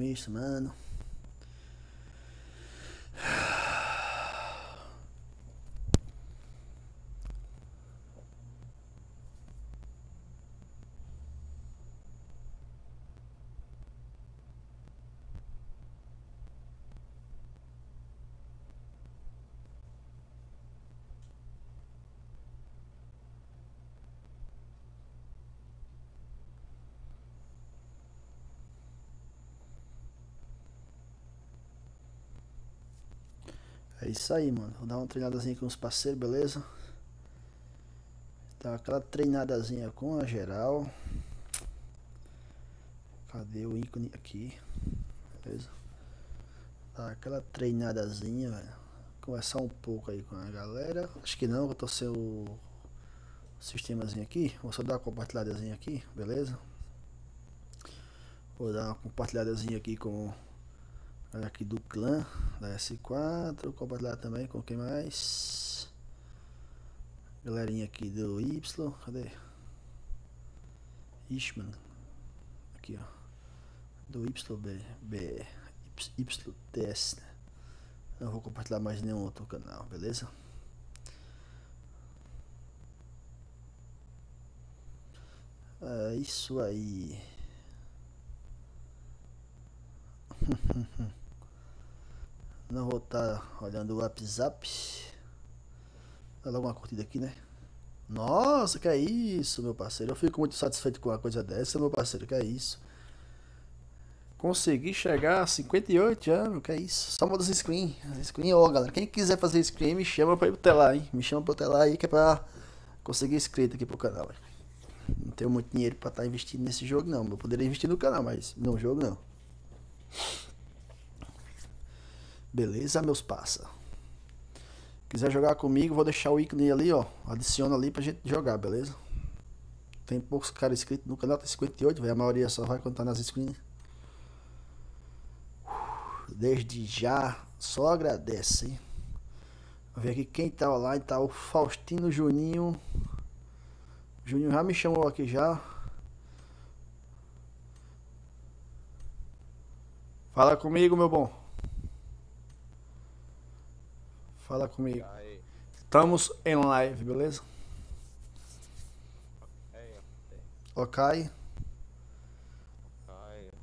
Misto, mano. É isso aí, mano. Vou dar uma treinadazinha com os parceiros, beleza? Dá aquela treinadazinha com a geral. Cadê o ícone aqui? Beleza? Dá aquela treinadazinha, velho. Conversar um pouco aí com a galera. Acho que não, eu tô sem o sistemazinho aqui. Vou só dar uma compartilhadazinha aqui, beleza? Vou dar uma compartilhadazinha aqui com Olha aqui do clã da S4. Compartilhar também com quem mais? Galerinha aqui do Y. Cadê? Ishman. Aqui, ó. Do YB. B, YTS. Né? Não vou compartilhar mais nenhum outro canal, beleza? É isso aí. Não vou estar tá olhando o WhatsApp. Dá logo uma curtida aqui, né? Nossa, que é isso, meu parceiro. Eu fico muito satisfeito com uma coisa dessa, meu parceiro. Que é isso. Consegui chegar a 58 anos, que é isso. Só muda os screen. Screen, ó, galera. Quem quiser fazer screen, me chama pra ir pro telar, hein? Me chama pro telar aí que é pra conseguir inscrito aqui pro canal. Hein? Não tenho muito dinheiro pra estar tá investindo nesse jogo, não. Eu poderia investir no canal, mas no jogo não. Beleza, meus passa. Quiser jogar comigo, vou deixar o ícone ali, ó. Adiciona ali pra gente jogar, beleza? Tem poucos caras inscritos no canal, tem 58, véio, a maioria só vai contar nas screens. Desde já, só agradece, hein? Vou ver aqui quem tá online, tá o Faustino Juninho. Juninho já me chamou aqui já. Fala comigo, meu bom. Fala comigo. Estamos em live, beleza? Ok. Hi,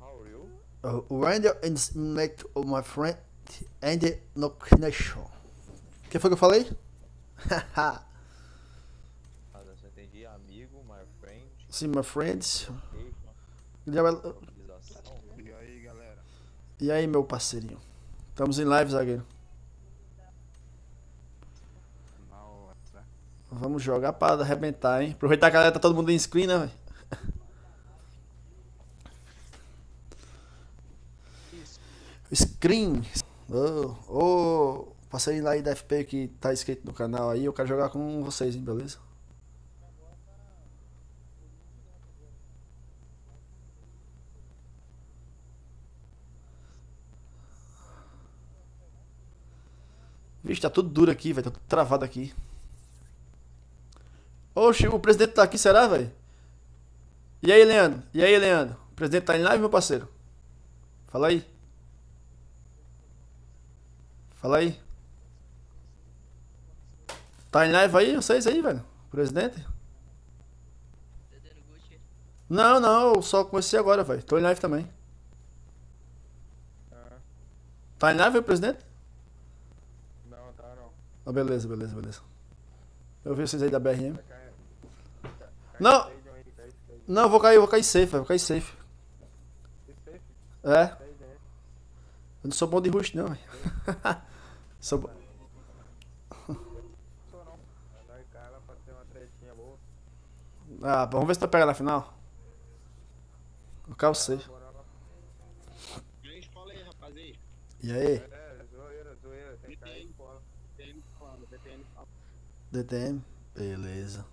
how are you? Uh, Render and select of my friend and no connection. O que foi que eu falei? ah, friend. Sim, my friends. E aí, meu parceirinho? Estamos em live, zagueiro. Vamos jogar para arrebentar, hein? Aproveitar que a galera tá todo mundo em screen, né, velho? Screen. Ô, oh, oh, lá aí da FP que tá inscrito no canal aí. Eu quero jogar com vocês, hein? Beleza? Vixe, tá tudo duro aqui, velho. Tá tudo travado aqui. Oxe, o presidente tá aqui, será, velho? E aí, Leandro? E aí, Leandro? O presidente tá em live, meu parceiro? Fala aí. Fala aí. Tá em live aí, vocês aí, velho? Presidente? Não, não, eu só comecei agora, velho. Tô em live também. Tá em live, presidente? Tá. Ah, beleza, beleza, beleza. Eu vi vocês aí da BRM. Não. Não, vou cair, vou cair safe, vou cair safe. É. Eu não sou bom de rush não, Sou bom. Ah, vamos ver se tu pega na final. O carro safe. E aí? DTM? Beleza.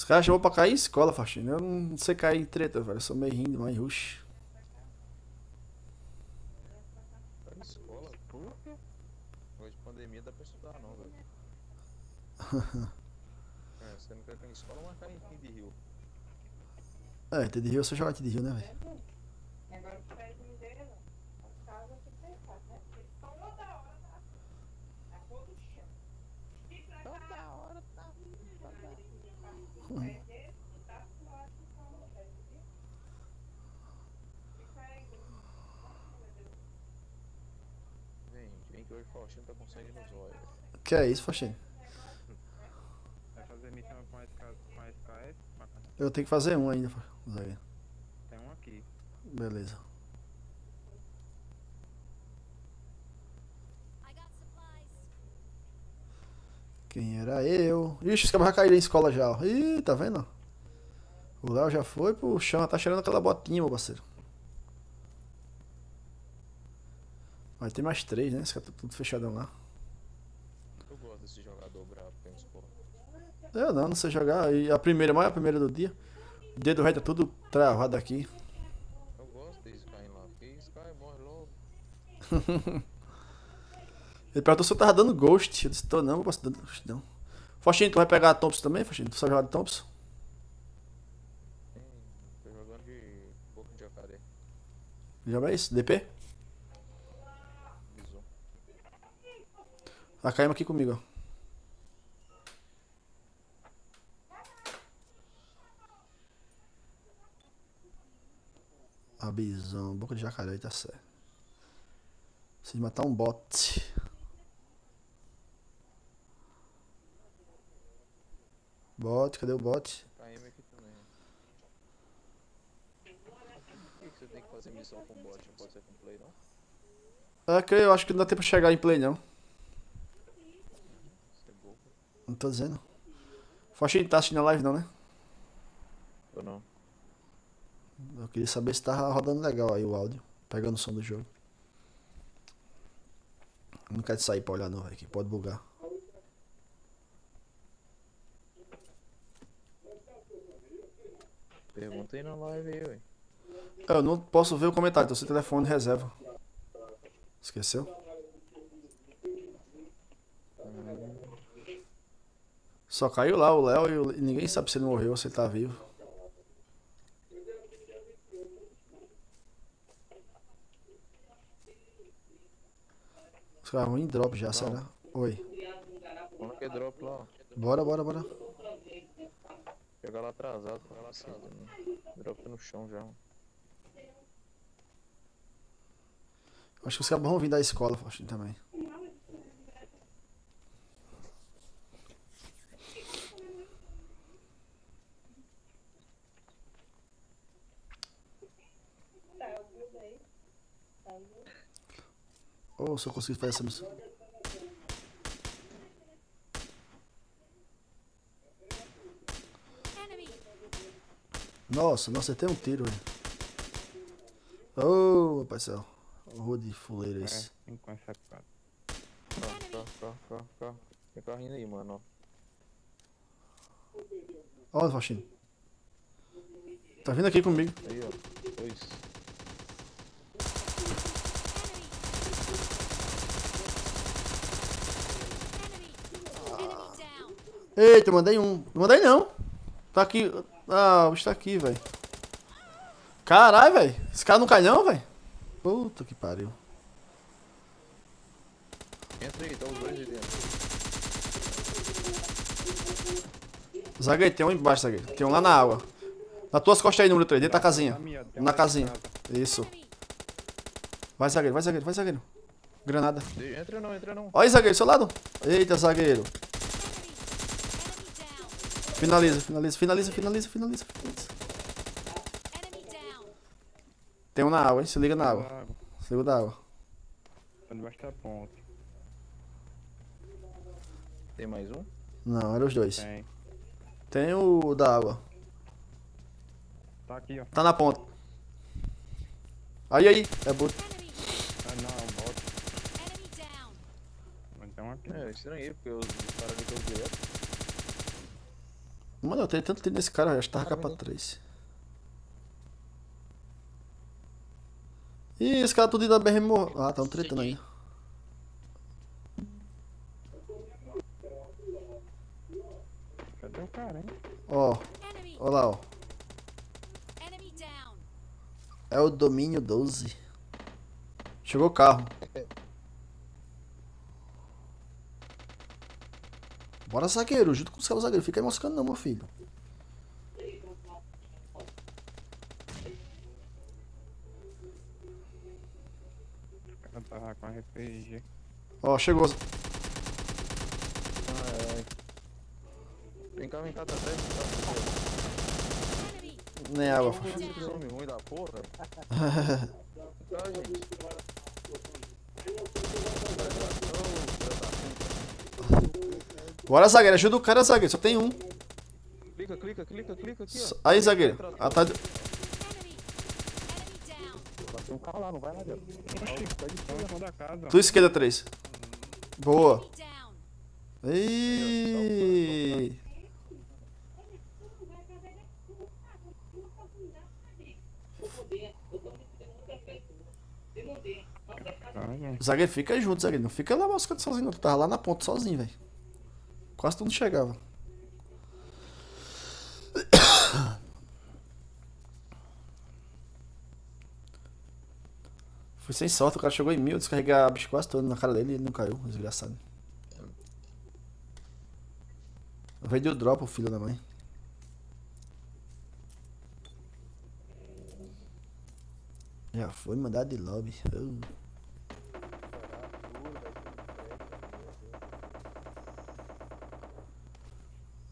Os caras chamam pra cair em escola, faxina. Eu não sei cair em treta, velho. Eu sou meio rindo, mas rush. Escola? Por quê? Hoje pandemia dá pra estudar não, velho. É, você não quer que a escola marcar em fim de rio. É, T de Rio, eu só jogar T de Rio, né, velho? Agora o pé de mineira, as casas que você faz, né? Eles estão toda hora, tá? A cor do chão. E pra cá, toda hora tá. O pé dele tá suado com Faustino tá sangue nos olhos. Que é isso, Faxinho? Vai fazer missão com a, SK, com a SKS? Bacana. Eu tenho que fazer um ainda, fa- zagueiro. Tem um aqui. Beleza. Quem era eu? Ixi, os caras caíram em escola já, ó. Ih, tá vendo? O Léo já foi pro chão, tá cheirando aquela botinha, meu parceiro. Vai ter mais três, né? Esse cara tá tudo fechadão lá. Eu gosto desse jogador brabo tem. Eu não, não sei jogar. E a primeira, mais a primeira do dia. O dedo reto tá tudo travado aqui. Eu gosto desse caindo lá. Que isso, cai, morre logo. Ele perguntou se eu tava dando ghost. Eu disse, tô não, eu posso dar ghost não. Faxinho, tu vai pegar a Thompson também, Faxinho? Tu só jogar de Thompson? Hum, tô jogando de boca de jacaré. Joga isso? DP? Bizu. A Caima aqui comigo, ó. A bisão, boca de jacaré, tá certo. Preciso matar um bot. Bot, cadê o bot? KM aqui também. Por que você tem que fazer missão com bot? Não pode ser com play, não? É que eu acho que não dá tempo de chegar em play, não. É. Não tô dizendo. Faxinho, tá assistindo a live não, né? Ou não? Eu queria saber se tava rodando legal aí o áudio. Pegando o som do jogo. Não quero sair pra olhar não, velho, que pode bugar. Perguntei na live aí, ué. Eu não posso ver o comentário, então seu telefone reserva. Esqueceu? Só caiu lá o Léo e, e ninguém sabe se ele morreu ou se ele tá vivo. Vão em drop já, será? Oi. Drop lá, ó. Bora, bora, bora. Chegar lá atrasado, pra lá cedo. Né? Drop no chão já. Acho que os caras vão vir da escola, Faustinho, também. Oh, se eu conseguir fazer essa missão. Nossa, não acertei um tiro, velho. Ô, meu parceiro. Rua de fuleira É, esse. 574. Carro, carro, carro, carro, carro. Tem carrinho aí, mano, ó. Faustino. Tá vindo aqui comigo. Aí, ó. Dois. Enemy. Enemy down. Eita, mandei um. Não mandei não. Tá aqui. Ah, o bicho tá aqui, velho. Caralho, velho. Esse cara não cai não, velho. Puta que pariu. Entra aí, tá os dois aí dentro. Zagueiro, tem um embaixo, zagueiro. Tem um lá na água. Nas tuas costas aí, número 3, dentro da casinha. Na Na casinha. Isso. Vai, zagueiro, vai, zagueiro, vai, zagueiro. Granada. De- Entra não, entra não. Olha aí, zagueiro, seu lado. Eita, zagueiro. Finaliza, finaliza, finaliza, finaliza, finaliza, finaliza. Tem um na água, hein? Se liga na água. Se liga da água. Tá debaixo da ponte. Tem mais um? Não, eram os dois. Tem. Tem o da água. Tá aqui, ó. Tá na ponta. Aí, aí. É boot. Enemy. Ah, não, é um bot. Enemy down. Então aqui. É, eu estranhei, porque os os caras ali estão direto. Mano, eu tenho tanto tempo nesse cara, eu acho que tava capa 3. Ih, esse cara tudo da BR morreu. Ah, tão tretando ainda. Tem um cara, hein? Ó, ó lá, ó. É o domínio 12. Chegou o carro. Bora, zagueiro. Junto com os caras zagueiro. Fica aí moscando não, meu filho. O cara tava com a RPG. Ó, chegou. Ai, ai. Vem cá, vem cá, tá atrás. Nem água. Down. Some ruim da porra. Cá, gente. Bora, zagueiro. Ajuda o cara, zagueiro. Só tem um. Clica, clica, clica, clica aqui, ó. Aí, zagueiro. Ah, tá... Tem um carro lá, não vai lá dentro. Tua esquerda, 3. Boa. Caralho. Zagueiro, fica junto, zagueiro. Não fica lá moscando sozinho, não. Tu tava lá na ponta sozinho, velho. Quase tu não chegava. Fui sem sorte, o cara chegou em mil, eu descarreguei a bicho quase todo na cara dele e não caiu, desgraçado. De drop o filho da mãe. Já foi mandado de lobby. Uh.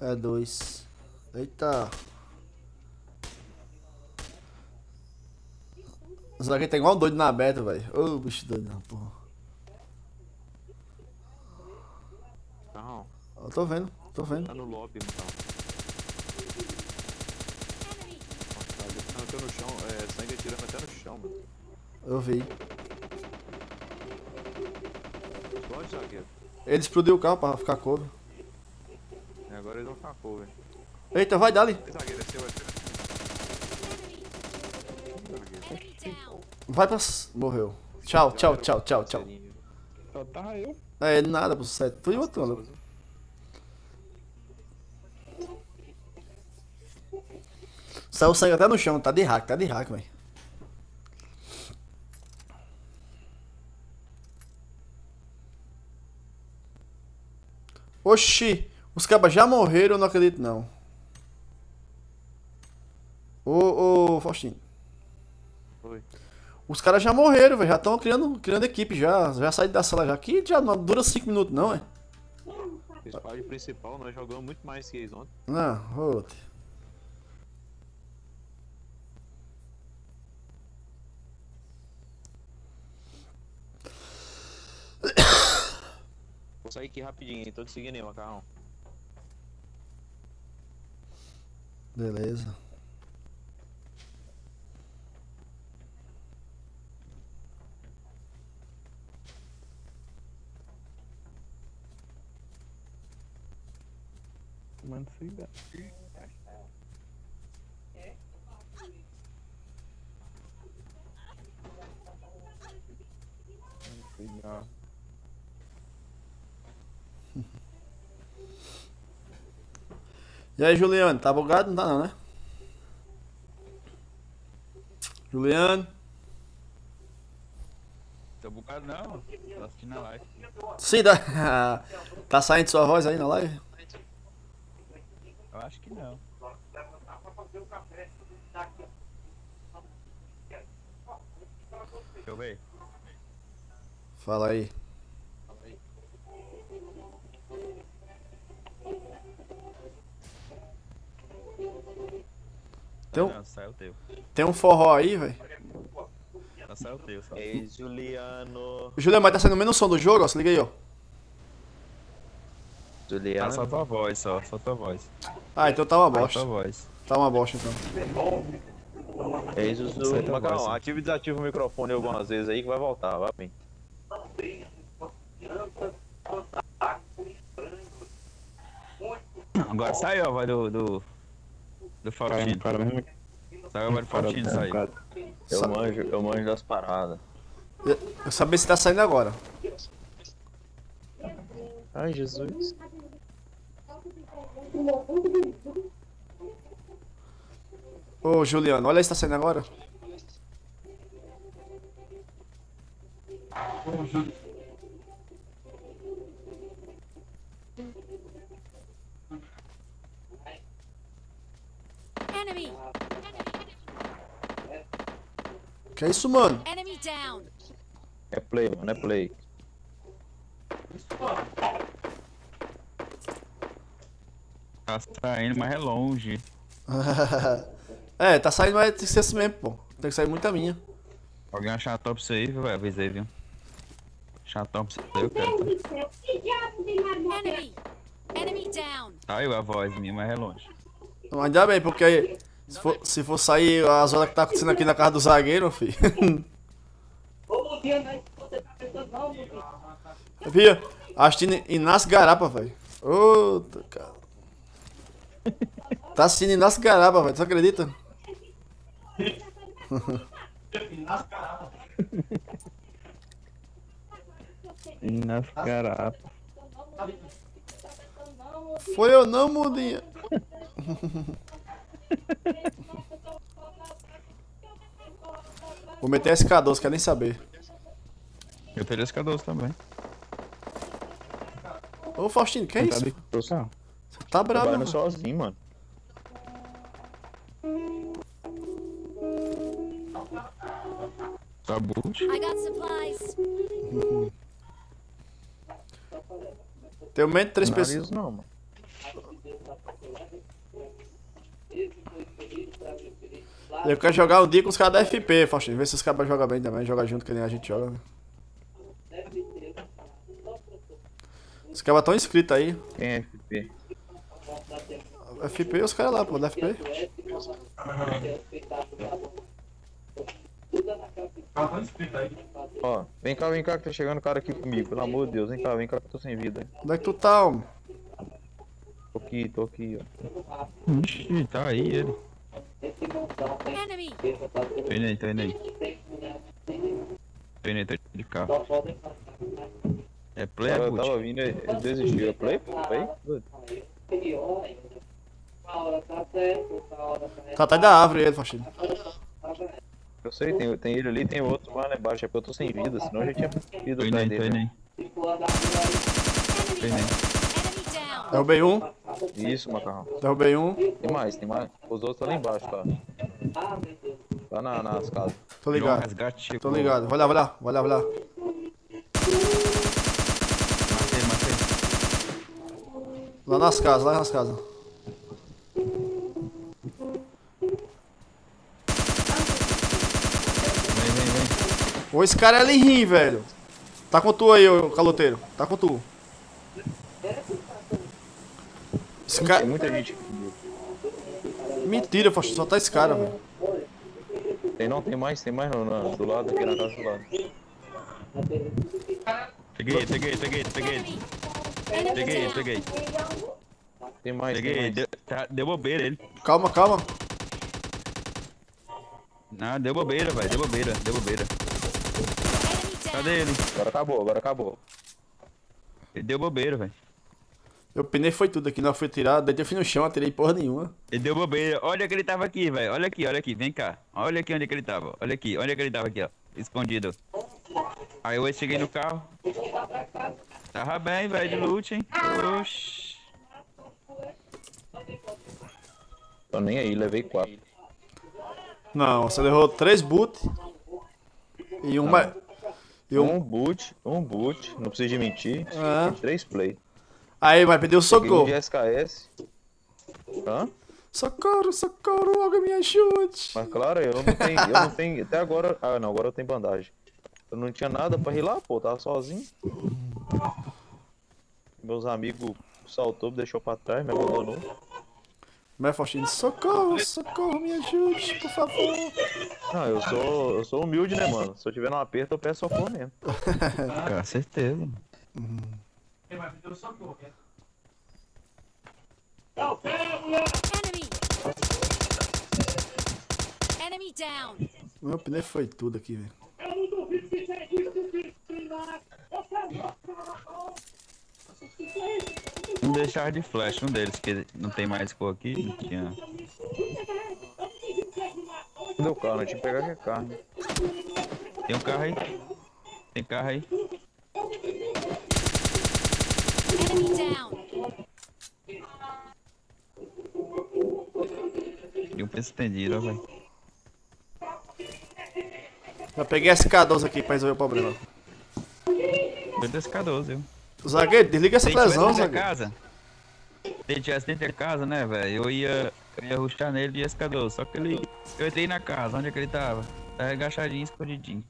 É dois. Eita. O zagueiro tá igual um doido na aberta, velho. Ô, bicho doido, não, porra. Não, Eu tô vendo, tô vendo. tá no lobby, então. Enemy. Tá no chão, é, sangue atirando até no chão, mano. Eu vi. Explode, zagueiro. Ele explodiu o carro pra ficar cover. E agora eles vão ficar cover. Eita, vai, dali. Zagueiro, é seu, é seu. Vai pra. Morreu. Tchau, tchau, tchau, tchau, tchau. Só tava eu. É, nada pro set. Tu e outro, mano. Saiu sangue até no chão, tá de hack, tá de hack, velho. Oxi, os cabas já morreram, eu não acredito não. Ô, ô, Faustinho. Foi. Os caras já morreram, velho. Já estão criando, criando equipe já. Já saíram da sala já. Aqui já não dura 5 minutos, não, é? Esse squad principal, nós jogamos muito mais que eles ontem. Não, outro. Vou sair aqui rapidinho? Tô te seguindo aí, Macarrão. Beleza. Mano, dá. Se dá. E aí, Juliano, tá bugado? Não tá não, né? Juliano. Tô bugado não, tô assistindo a live. Sim, tá. tá saindo sua voz aí na live? Eu acho que não. Deixa eu ver. Fala aí. Tem um, Não, saiu teu. tem um forró aí, velho. Tá teu, só. Ei, Juliano. Juliano, mas tá saindo menos som do jogo, ó. Se liga aí, ó. Tá Juliano. só tua voz, só, só tua voz. Ah, então tá uma Só tua bosta. voz. Tá uma bosta então. Ei, Zuzu. Macarrão, ativa e desativa o microfone algumas vezes aí que vai voltar, vai bem. Agora saiu a voz do. do. Do Faustino. Para mesmo. Saiu a voz do Faustino, saiu. Eu manjo, eu manjo das paradas. Eu sabia se tá saindo agora. Ai, Jesus. Ô, Juliano, olha aí se tá saindo agora. Enemy. Que é isso, mano? Enemy down. É play, mano, é play. Tá saindo, mas é longe. é, tá saindo, mas tem que ser assim mesmo, pô. Tem que sair muita minha. Alguém achar top pra você aí, viu? Avisei, viu? Chatão pra você aí, eu quero. Tá? Enemy. Enemy down. Saiu a voz minha, mas é longe. Mas Ainda bem, porque aí, se for, se for sair as horas que tá acontecendo aqui na casa do zagueiro, filho. Via, assistindo Inácio Garapa, velho. Outra, cara. Tá assistindo Inácio Garapa, velho. Tu acredita? Nas carapas. Foi eu não, mudinha. Vou meter SK12, quer nem saber. Eu teria esse cadoço também. Ô Faustino, que é isso? Você tá bravo, Trabalhando mano. sozinho, mano. Tá boot. I got supplies. Tenho medo de três pessoas. Não, mano. Eu quero jogar um dia com os caras da FP, Faustino. Ver se os caras jogam bem também. Joga junto que nem a gente joga. né? Os caras estão inscritos aí. Quem é FP? FP, os caras lá, pô, da FP. Ó, vem cá, vem cá que tá chegando o cara aqui comigo, pelo amor de Deus. Vem cá, vem cá que eu tô sem vida. Onde é que tu tá, homem? Tô aqui, tô aqui, ó. Ixi, tá aí ele. Tô indo aí, tô indo aí. Tô indo aí, tô de carro. É play, é Eu tava vindo, ele ele desistiu. É play? Play? Good. Tá atrás da árvore ele, Faustino. Eu sei, tem, tem ele ali, tem outro lá embaixo. É porque eu tô sem vida, senão eu já tinha ido Tô indo atrás aí, tô indo dele. aí. Tô indo aí. Down. Derrubei um, Isso, macarrão. derrubei um. Tem mais, tem mais. Os outros estão lá embaixo, tá? Lá na, nas casas. Tô ligado. resgate. Tô ligado. Vai lá, vai lá, vai lá, vai lá. Matei, matei. Lá nas casas, lá nas casas. Vem, vem, vem. Ô, esse cara é Linrim, velho. Tá com tu aí, ô caloteiro. Tá com tu. Esse Tem cara. muita gente. Mentira. Só tá esse cara, velho. Tem não, tem mais, tem mais na- do lado aqui na casa do lado. Peguei, peguei, peguei, peguei. Peguei, peguei. Tem mais, tem Peguei, mais. deu, tá, deu bobeira ele. Calma, calma. Não, deu bobeira, velho. Deu bobeira, deu bobeira. Cadê ele? Agora acabou, agora acabou. Ele deu bobeira, velho. Eu penei foi tudo aqui, não fui tirar, deitei fui no chão, atirei porra nenhuma. Ele deu bobeira. Olha que ele tava aqui, velho. Olha aqui, olha aqui. Vem cá. Olha aqui onde que ele tava. Olha aqui, olha que ele tava aqui, ó. Escondido. Aí eu cheguei no carro. Tava bem, velho, de loot, hein? Oxi. Tô nem aí, levei quatro. Não, você levou três boot e uma. E um. Um boot, um boot, não precisa de mentir. Ah. E três play. Aí, vai perder o Peguei um socorro. de SKS. Hã? Socorro, socorro, alguém me ajude. Mas claro, eu não tenho, eu não tenho, até agora, ah não, agora eu tenho bandagem. Eu não tinha nada pra ir lá, pô, tava sozinho. Meus amigos saltou, me deixou pra trás, me abandonou. Mas Faustino, socorro, socorro, me ajude, por favor. Não, eu sou, eu sou humilde, né, mano? Se eu tiver num aperto, eu peço socorro mesmo. Com certeza. Enemy! Enemy down! Meu pneu foi tudo aqui, velho. Não deixar de flash, um deles, que não tem mais cor aqui. Não tinha. Cadê o carro? Não tinha que pegar que é carro. Tem um carro aí? Tem carro aí? Enemy down! E um peso estendido, velho. Já peguei esse K12 aqui pra resolver o problema. Foi desse K12, viu? Zagueiro, desliga essa da zagueiro. casa, se ele tivesse dentro da casa, né, velho, eu ia, eu ia ruxar nele e esse K12. Só que ele, eu entrei na casa, onde é que ele tava? Tava agachadinho, escondidinho.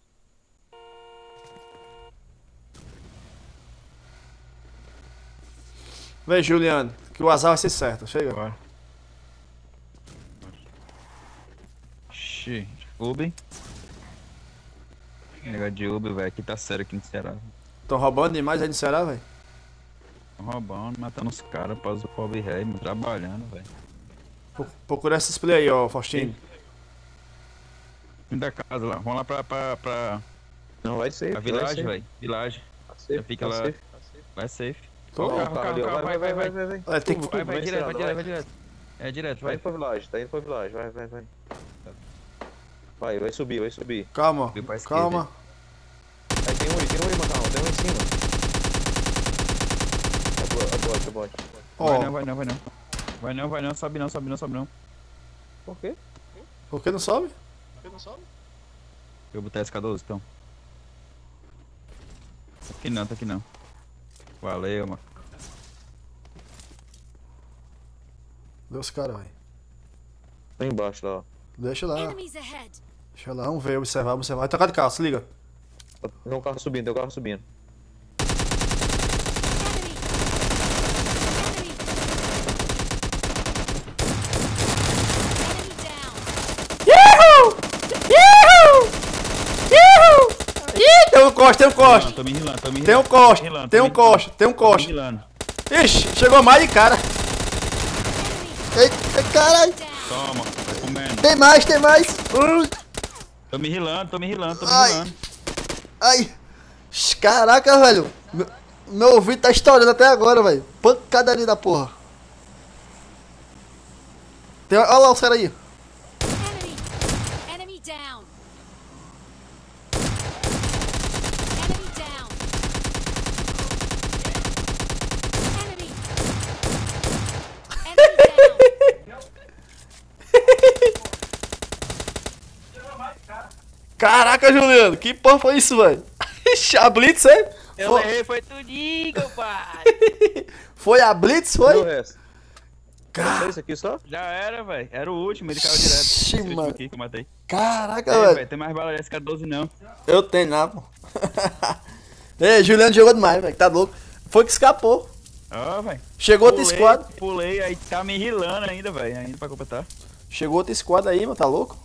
Vem, Juliano, que o azar vai ser certo. Chega. Bora. Xi, Uber. Negócio de Uber, velho, aqui tá sério aqui no Ceará. Tão roubando demais aí no Ceará, velho. Tão roubando, matando os caras após o pobre rei, trabalhando, velho. Pro- Procura esses play aí, ó, Faustino. Vim da casa lá, vamos lá pra, pra, pra, Não, vai ser. pra village, velho. Village, Vai fica lá. safe. vai safe. Tô- Ó, carro, carro, carro, vai, vai, vai. vai, vai. É, tem que... Vai, vai vai, direto, vai vai, direto, vai. vai direto. É direto, Vai vai. indo pra village, tá indo pra village, vai, vai, vai, vai. Vai, vai subir, vai subir. Calma, calma. Aí tem um aí, tem um aí, Macarrão, tem um em cima. É boa, é boa, é boa. Vai não, vai não, vai não. Vai não, vai não, sobe não, sobe não, sobe não. Por quê? por que não sobe? Eu botar esse K12, então. Tá Aqui não, tá aqui não. Valeu, mano. Deu os caras, velho. Tá embaixo lá, ó. Deixa lá. Deixa lá, vamos ver, observar, observar. Vai tocar de carro, se liga. Tem um carro subindo, tem um carro subindo. Ih, tem um costa, tem um costa. Tô me rilando, tô me rilando. Tem um costa, rilando, tem um costa, tem um costa. Ixi, chegou mais de cara. Eita, caralho. Down! Toma, vai comendo. Tem mais, tem mais. Ui, Tô me rilando, tô me rilando, tô me Ai. rilando. Ai. Caraca, velho. Meu, meu ouvido tá estourando até agora, velho. Pancadaria da porra. Tem, olha lá os caras aí. Enemy! Enemy down! Enemy down! Enemy! Enemy down! Caraca, Juliano. Que porra foi isso, velho? Ixi, a Blitz, é? Eu Foi, errei, foi tudinho, pai. foi a Blitz, foi? resto? Ca- Só isso aqui só? Já era, velho. Era o último, ele caiu direto. Ixi, Esse mano. aqui que eu matei. Caraca, É, velho. tem mais bala desse K12 não. Eu tenho, não, pô. Ei, Juliano jogou demais, velho. Tá louco. Foi que escapou. Ó, velho. Chegou outro Pulei, squad. Pulei, aí tá me rilando ainda, velho. Ainda pra completar. Chegou outro squad aí, mano. Tá louco?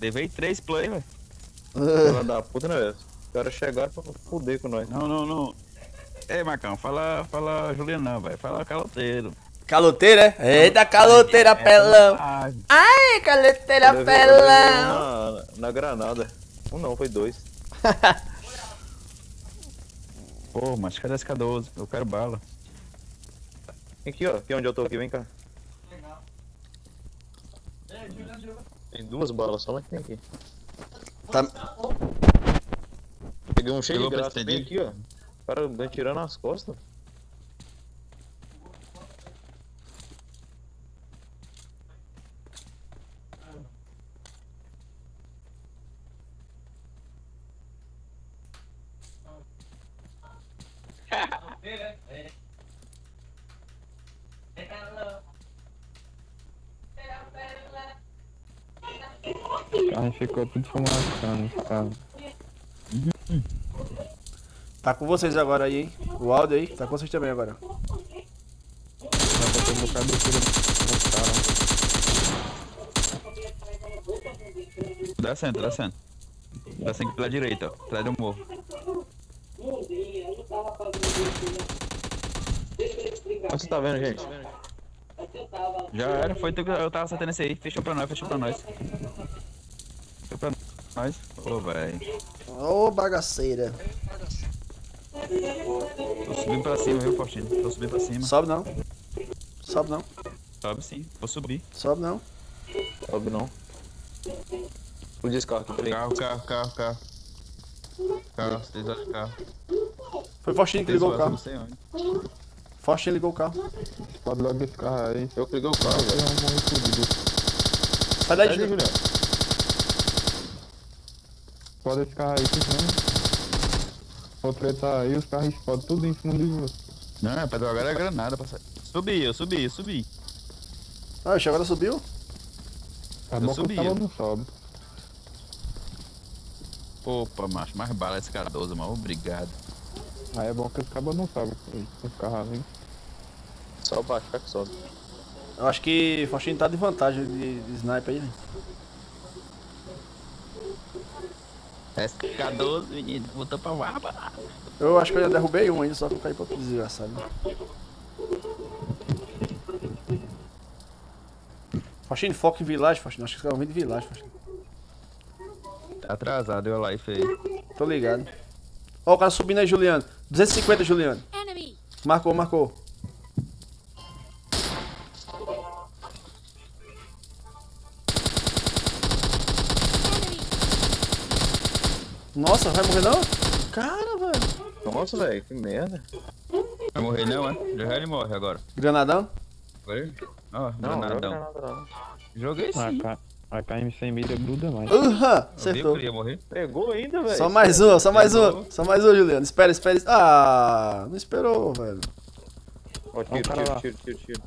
Levei três play, velho. Filha da puta, né, velho? Os caras chegaram pra fuder com nós. Não, não, não. Ei, Macão, fala, fala Juliano não, velho. Fala caloteiro. Caloteira, é? Eita, caloteira, pelão. Ah, Ai, caloteira, Eu levei- eu levei pelão. um na, na granada. Um não, foi dois. pô, mas cadê esse K12? Eu quero bala. Aqui, ó. Aqui onde eu tô aqui, vem cá. Tem duas balas só, mas tem aqui. Tá, Peguei um cheio Pegou de graça bem aqui, ó. O cara me tirando as costas. Ficou tudo fumaçando, cara. Tá com vocês agora aí, hein? O áudio aí, tá com vocês também agora. Cara. Descendo, descendo. Descendo pela direita, ó. Atrás do morro. Onde você tá vendo, gente? Já era, foi tu que eu tava acertando esse aí. Fechou pra nós, fechou pra nós. Nós. Ô, velho. Ô, bagaceira. Tô subindo pra cima, viu, Faustino? Tô subindo pra cima. Sobe não. Sobe não. Sobe sim, vou subir. Sobe não. Sobe não. Explodiu esse carro aqui, peraí. Carro, carro, carro, carro. Carro, três horas de carro. Foi Faustinho que ligou o carro. não sei onde. Faustinho ligou o carro. Pode logo esse carro aí. Eu que liguei o carro, velho. Sai daí, Sai Pode esse carro aí. Vou tretar aí, os carros explodem tudo em cima de você. Não, é pra jogar a granada pra sair. Subi, eu subi, eu subi. Ah, o agora subiu? É Eu bom que o cara não sobe. Opa, macho, mais bala esse Cardoso, mano. Obrigado. Aí é bom que os cabos não sobem com os carros ali. Só baixar que sobe. Eu acho que o Faustinho tá de vantagem de, de sniper aí, né? SK12, menino, botou pra vaba. Eu acho que eu já derrubei um ainda, só que eu caí pra outro desgraçado. Faustino, foca em village, Faustino. Acho que caras vão vir de village, Faustino. Tá atrasado, eu life aí. Tô ligado. Ó, o cara subindo aí, Juliano. 250, Juliano. Marcou, marcou. Nossa, vai morrer não? Cara, velho. Nossa, velho, que merda. Vai morrer não, é? Já ele morre agora. Granadão? Agora ele? Ó, Não, não, granadão. Joguei A, sim. K- a KM sem mira gruda mais. Aham, Eu que acertou. ia morrer. Pegou ainda, velho. Só mais um, só mais um. Só mais um, Juliano. Espera, espera. Ah, não esperou, velho. Ó, tiro, tiro, tiro, tiro, tiro.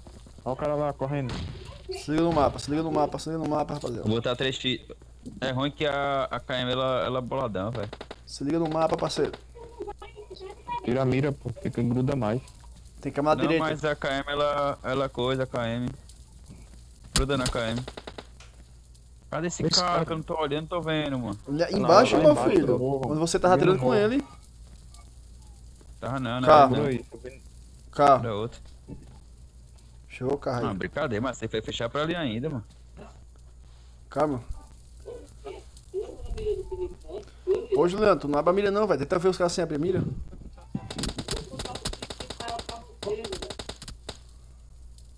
Olha o cara lá correndo. Se liga no mapa, se liga no mapa, se liga no mapa, rapaziada. Vou botar 3 x É ruim que a, a KM ela, ela é boladão, velho. Se liga no mapa, parceiro. Tira a mira, pô, fica gruda mais. Tem câmera Não, direita. mas a KM ela, ela coisa, a KM. Gruda na KM. Cadê esse Esse cara cara- que eu não tô olhando, tô vendo, mano? Olha Embaixo, lá meu embaixo filho. Quando você tava atirando com ele. Tava não, não, Carro. Não. Carro. Era outro. Chegou o carro Não, brincadeira, mas você foi fechar pra ali ainda, mano. Calma. Ô, Juliano, tu não abre a mira não, velho. Tenta ver os caras sem abrir a mira.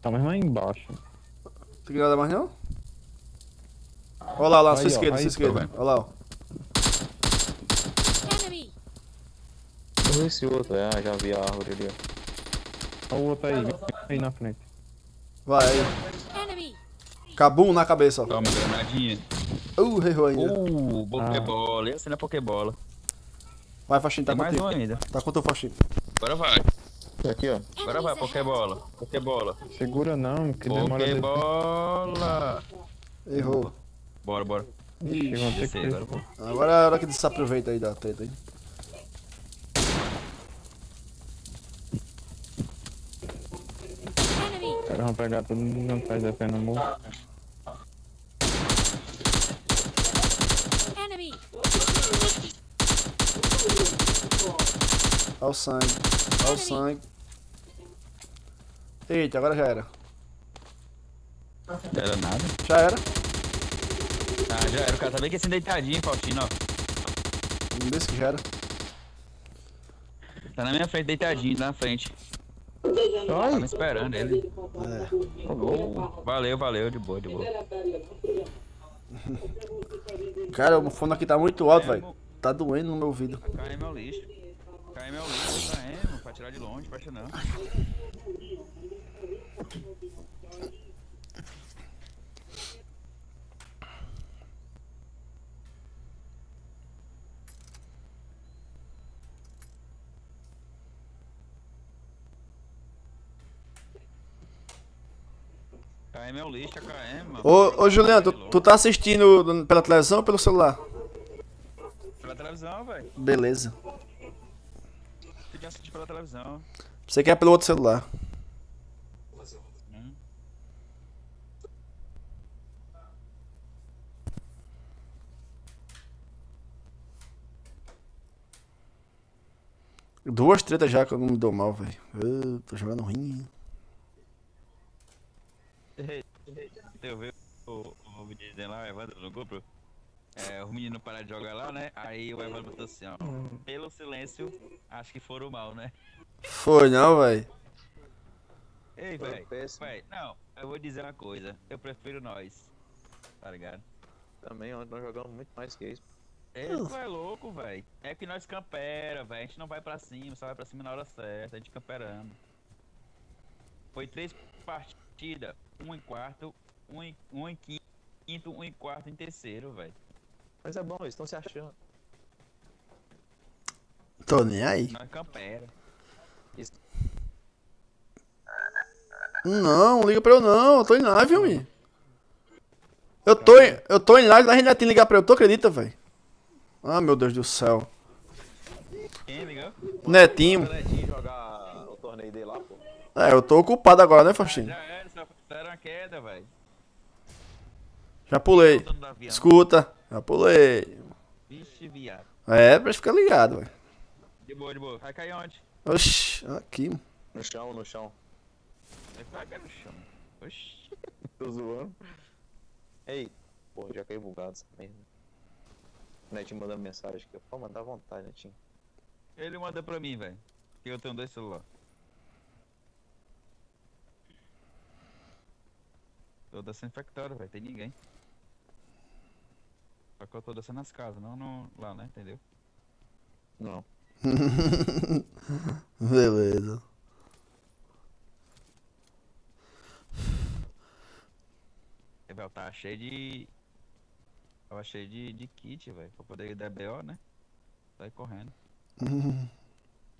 Tá mais lá embaixo. Tem nada mais não? Olha lá, lá, na sua Aí, ó, esquerda, aí, sua esquerda. Olha lá, ó. Enemy! Olha esse outro, é, já vi a árvore ali, ó. Olha o outro aí, aí na frente. Vai aí. Enemy! Cabum na cabeça, ó. Toma, granadinha. Uh, errou ainda. Uh, Pokébola. Essa não é Pokébola. Vai, Faxinho, tá Tem mais contigo. um ainda. Tá com o teu Faxinho. Agora vai. Aqui, ó. Agora vai. Pokébola. Pokébola. Segura não, que demora Pokébola. Errou. Bora, bora. Ixi, ter que agora. Agora é a hora que se aproveita aí da treta aí. Os caras vão pegar todo mundo não faz descendo no morro. Enemy! Olha o sangue. Olha o sangue. Eita, agora já era. Era nada. Já era. Ah, já era. O cara tá bem que assim deitadinho, Faustino, ó. Um desse que já era. Tá na minha frente, deitadinho, na frente. Tá me esperando ele. É. Oh, valeu, valeu, de boa, de boa. Cara, o fone aqui tá muito alto, velho. Tá doendo no meu ouvido. KM é o lixo. KM é o lixo, KM, pra tirar de longe, presta não. KM é um lixo, a KM, mano. Ô, ô Juliano, tu, tu tá assistindo pela televisão ou pelo celular? Pela televisão, velho. Beleza. Podia assistir pela televisão. Você quer pelo outro celular. Hum. Duas tretas já que eu não me dou mal, velho. Tô jogando ruim. Eu vi o, o vídeo dizendo lá, Evandro no GoPro. É, os meninos pararam de jogar lá, né? Aí o Evandro botou assim, ó. Pelo silêncio, acho que foram mal, né? Foi não, velho. Ei, velho. não, eu vou dizer uma coisa. Eu prefiro nós. Tá ligado? Também, ontem nós jogamos muito mais que isso. Isso é louco, velho. É que nós campera, velho. A gente não vai pra cima, só vai pra cima na hora certa. A gente camperando. Foi três partidas. Um em quarto, um em, um em quinto, um em quarto, em terceiro, velho. Mas é bom, eles estão se achando. Tô nem aí. Nós campera. Não, liga pra eu não. Eu tô em live, homem. Eu tô, em- eu tô em live, a gente já tem ligar pra eu. Tu acredita, velho? Ah, meu Deus do céu. Quem ligou? Netinho. Jogar o torneio dele lá, pô. É, eu tô ocupado agora, né, Faustino? Já era, só era uma queda, velho. Já pulei. Escuta. Já pulei. Vixe, viado. É, pra ficar ligado, velho. De boa, de boa. Vai cair onde? Oxi, aqui. No chão, no chão. Vai cair no chão. Oxi. Tô zoando. Ei, pô, já caiu bugado essa merda. O Netinho mandando mensagem aqui. Pô, mandar à vontade, Netinho. Ele manda pra mim, velho. Que eu tenho dois celulares. Tô infectório, velho. Tem ninguém. Só que eu tô descendo nas casas, não no, lá, né? Entendeu? Não. Beleza. E, velho, tava cheio de. Tava cheio de, de kit, velho. Pra poder dar BO, né? Sair correndo.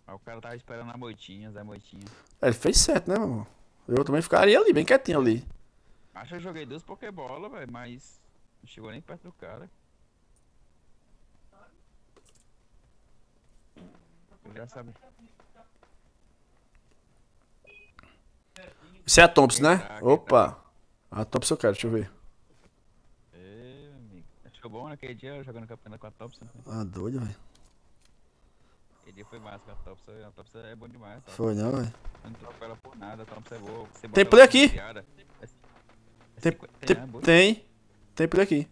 Aí o cara tava esperando a moitinha, Zé Moitinha. É, Ele fez certo, né, meu irmão? Eu também ficaria ali, bem quietinho ali. Acho que eu joguei duas Pokébola, velho, mas não chegou nem perto do cara. Já sabia. Isso é a Thompson, né? Opa. A Thompson eu quero, deixa eu ver. Ê, amigo. Achou bom naquele dia jogando campeonato com a Thompson? né? Ah, doido, velho. Aquele dia foi massa com a Thompson. A Thompson é bom demais. Tá? Foi não, velho. Eu não troco ela por nada, a Thompson é boa. Você Tem play aqui. é- é Tem, 50 tem, né, boa. tem. Tem por aqui.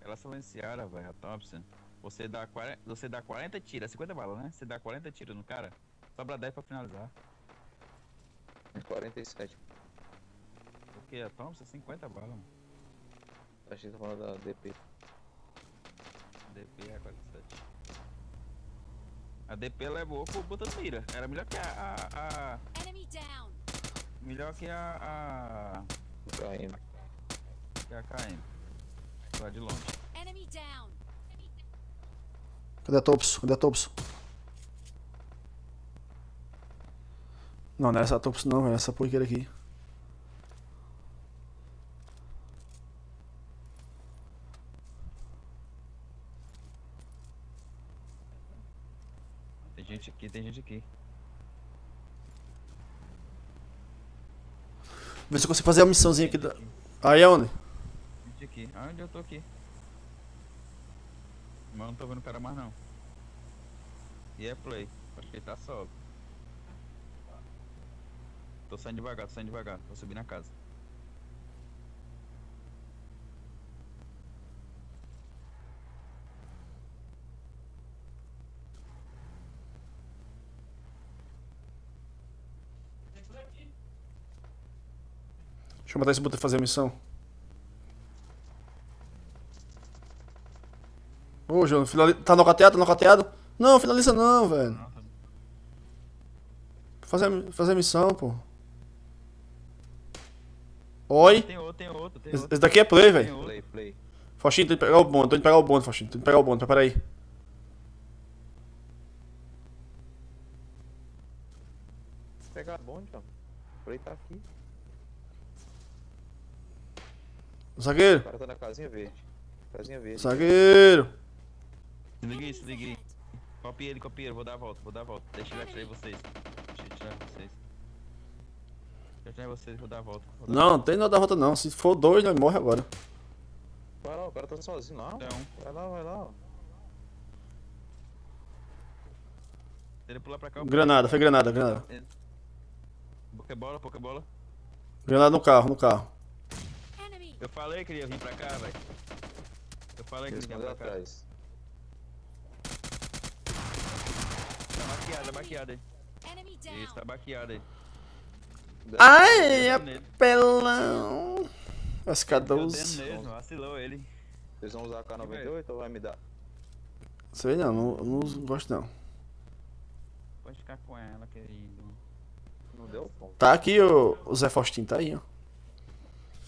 Ela silenciada, velho, a Thompson. Você dá 40, você dá 40 tiros, 50 balas, né? Você dá 40 tiros no cara, sobra 10 pra finalizar. 47. Porque a Thompson é 50 balas, mano. Achei que tá falando da DP. DP é 47. A DP ela é boa por botando mira. Era melhor que a. a, a- Enemy down. melhor que a. a KM. que a KM. Lá de longe. Enemy down. Cadê a Thompson? Cadê a Thompson? Não, não é essa Thompson não. É essa porqueira aqui. Tem gente aqui, tem gente aqui. Vê se eu consigo fazer a missãozinha aqui. Da... Aí é onde? Aqui. Onde eu tô aqui? Mas não tô vendo o cara mais não. E é play. Acho que ele tá solo. Tô saindo devagar, tô saindo devagar. Vou subir na casa. Deixa eu matar esse botão e fazer a missão. Ô, João, finali... tá nocateado? Tá nocateado? Não, finaliza não, velho. Fazer, a- fazer a missão, pô. Oi? Tem outro, tem outro, tem Esse outro. esse daqui é play, Tem velho. Play, play. Tô indo pegar o bonde, tô indo pegar o bonde, Faustinho. Tô indo pegar o bonde, prepara aí. Pegar bonde, ó. O play tá aqui. O Zagueiro! cara tá na casinha verde. Casinha verde. Zagueiro! Se liga aí, se liga aí. Copia ele, copia ele, vou dar a volta, vou dar a volta. Deixa eu atirar em vocês. Deixa eu atirar em vocês. Deixa eu atirar em vocês, vou dar a volta. Vou dar a Não, não tem nada da volta não. Se for dois, nós morre agora. Vai lá, o cara tá sozinho lá. volta. Então, Vai lá, vai lá. se ele pular pra cá, Granada, foi granada, granada. Pokébola, Pokébola. Granada no carro, no carro. Eu falei que ele ia vir pra cá, velho. Eu falei que ele ia mandam pra cá. atrás. Tá baqueado, tá baqueado aí. Isso, tá baqueado aí. Ai, nele. apelão! Deu dano SK12. nele, vacilou ele. Vocês vão usar a K98 ou vai me dar? Sei não, não, não gosto não. Pode ficar com ela, querido. Não deu? Bom, Tá aqui o, o Zé Faustinho, tá aí, ó.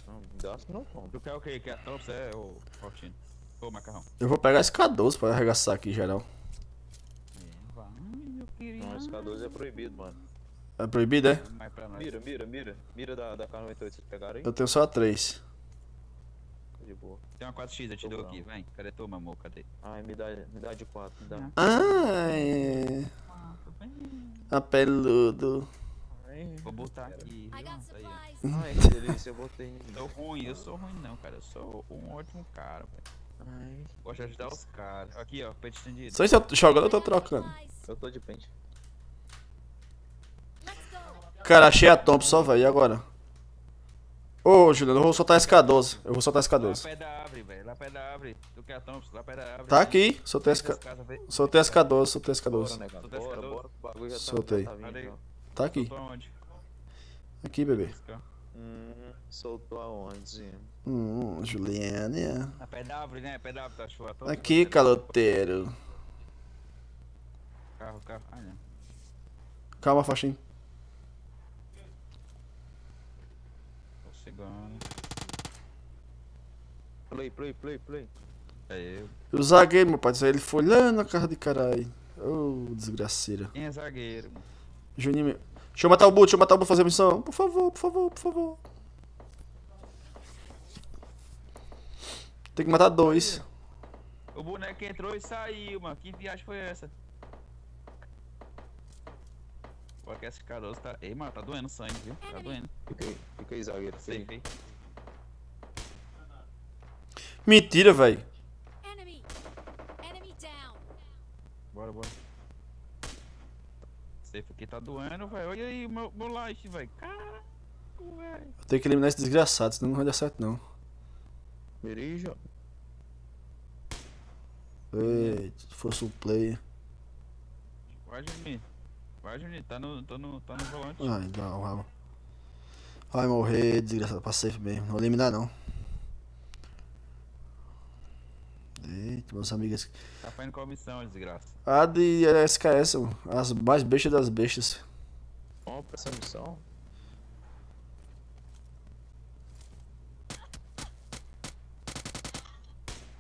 não me dá, não bom. Tu quer o quê? Quer a Thompson? É, ô Faustino? Ô Macarrão. Eu vou pegar esse K12 pra arregaçar aqui geral. É, querido. Não, esse K12 é proibido, mano. É proibido, é? Mira, mira, mira. Mira da, da K98, vocês pegaram aí? Eu tenho só a 3. De boa. Tem uma 4x, eu te dou Tô aqui, vem. Cadê tu, mamô? Cadê? Ai, me dá, me dá de 4, me dá. Ai, apeludo. Vou botar aqui. Tá. Ai, que delícia, eu botei Sou ruim, eu sou ruim não, cara. Eu sou um ótimo cara, velho. Ai, Gosto de ajudar os caras. Aqui, ó, peito estendido. Só se eu jogando, eu tô trocando. eu tô de pente. Cara, achei a Thompson só, velho. E agora? Ô, Juliano, eu vou soltar esse K12. Eu vou soltar esse Lá K12. perto da árvore, velho. Lá perto da árvore. Tu quer a Thompson? Lá perto da árvore. Tá aqui, soltei esse, Essas K... casas, velho. soltei esse K12, soltei esse Bora, K12. negado. Tu tá tá, Soltei. tá aqui, aqui, bebê. Hum, soltou aonde? Hum, Juliana. Na perto da árvore, né? Da árvore, tá chuva. Thompson, Aqui, caloteiro. Carro, carro. Ah, não. Calma, Faxinho. Tô chegando. Play, play, play, play. É eu. O zagueiro, meu pai, ele foi lá na casa de caralho. Ô, desgraceira. Quem é zagueiro? mano? Juninho, deixa eu matar o boot, deixa eu matar o boot fazer a missão. Por favor, por favor, por favor. Tem que matar dois. O boneco entrou e saiu, mano. Que viagem foi essa? Agora que esse caroço tá. Ei, mano, tá doendo o sangue, viu? Tá doendo. Fica aí, fica aí, zagueiro. Fica aí. Mentira, velho. Enemy. Enemy down. Bora, bora. Safe aqui tá doendo, velho. Olha aí o meu, meu life, velho. Caraca, velho. Eu tenho que eliminar esse desgraçado, senão não vai dar certo, não. Mirija. Eita, se fosse um player. Vai, Juninho. Vai, Juninho. Tá no, tô no, tá no volante. Ai, dá o rabo. Vai morrer, desgraçado, safe mesmo. Não vou eliminar, não. Eita, meus amigos. Tá fazendo qual missão, desgraça? A de SKS, mano. as mais bestas das bestas. Vamos pra essa missão.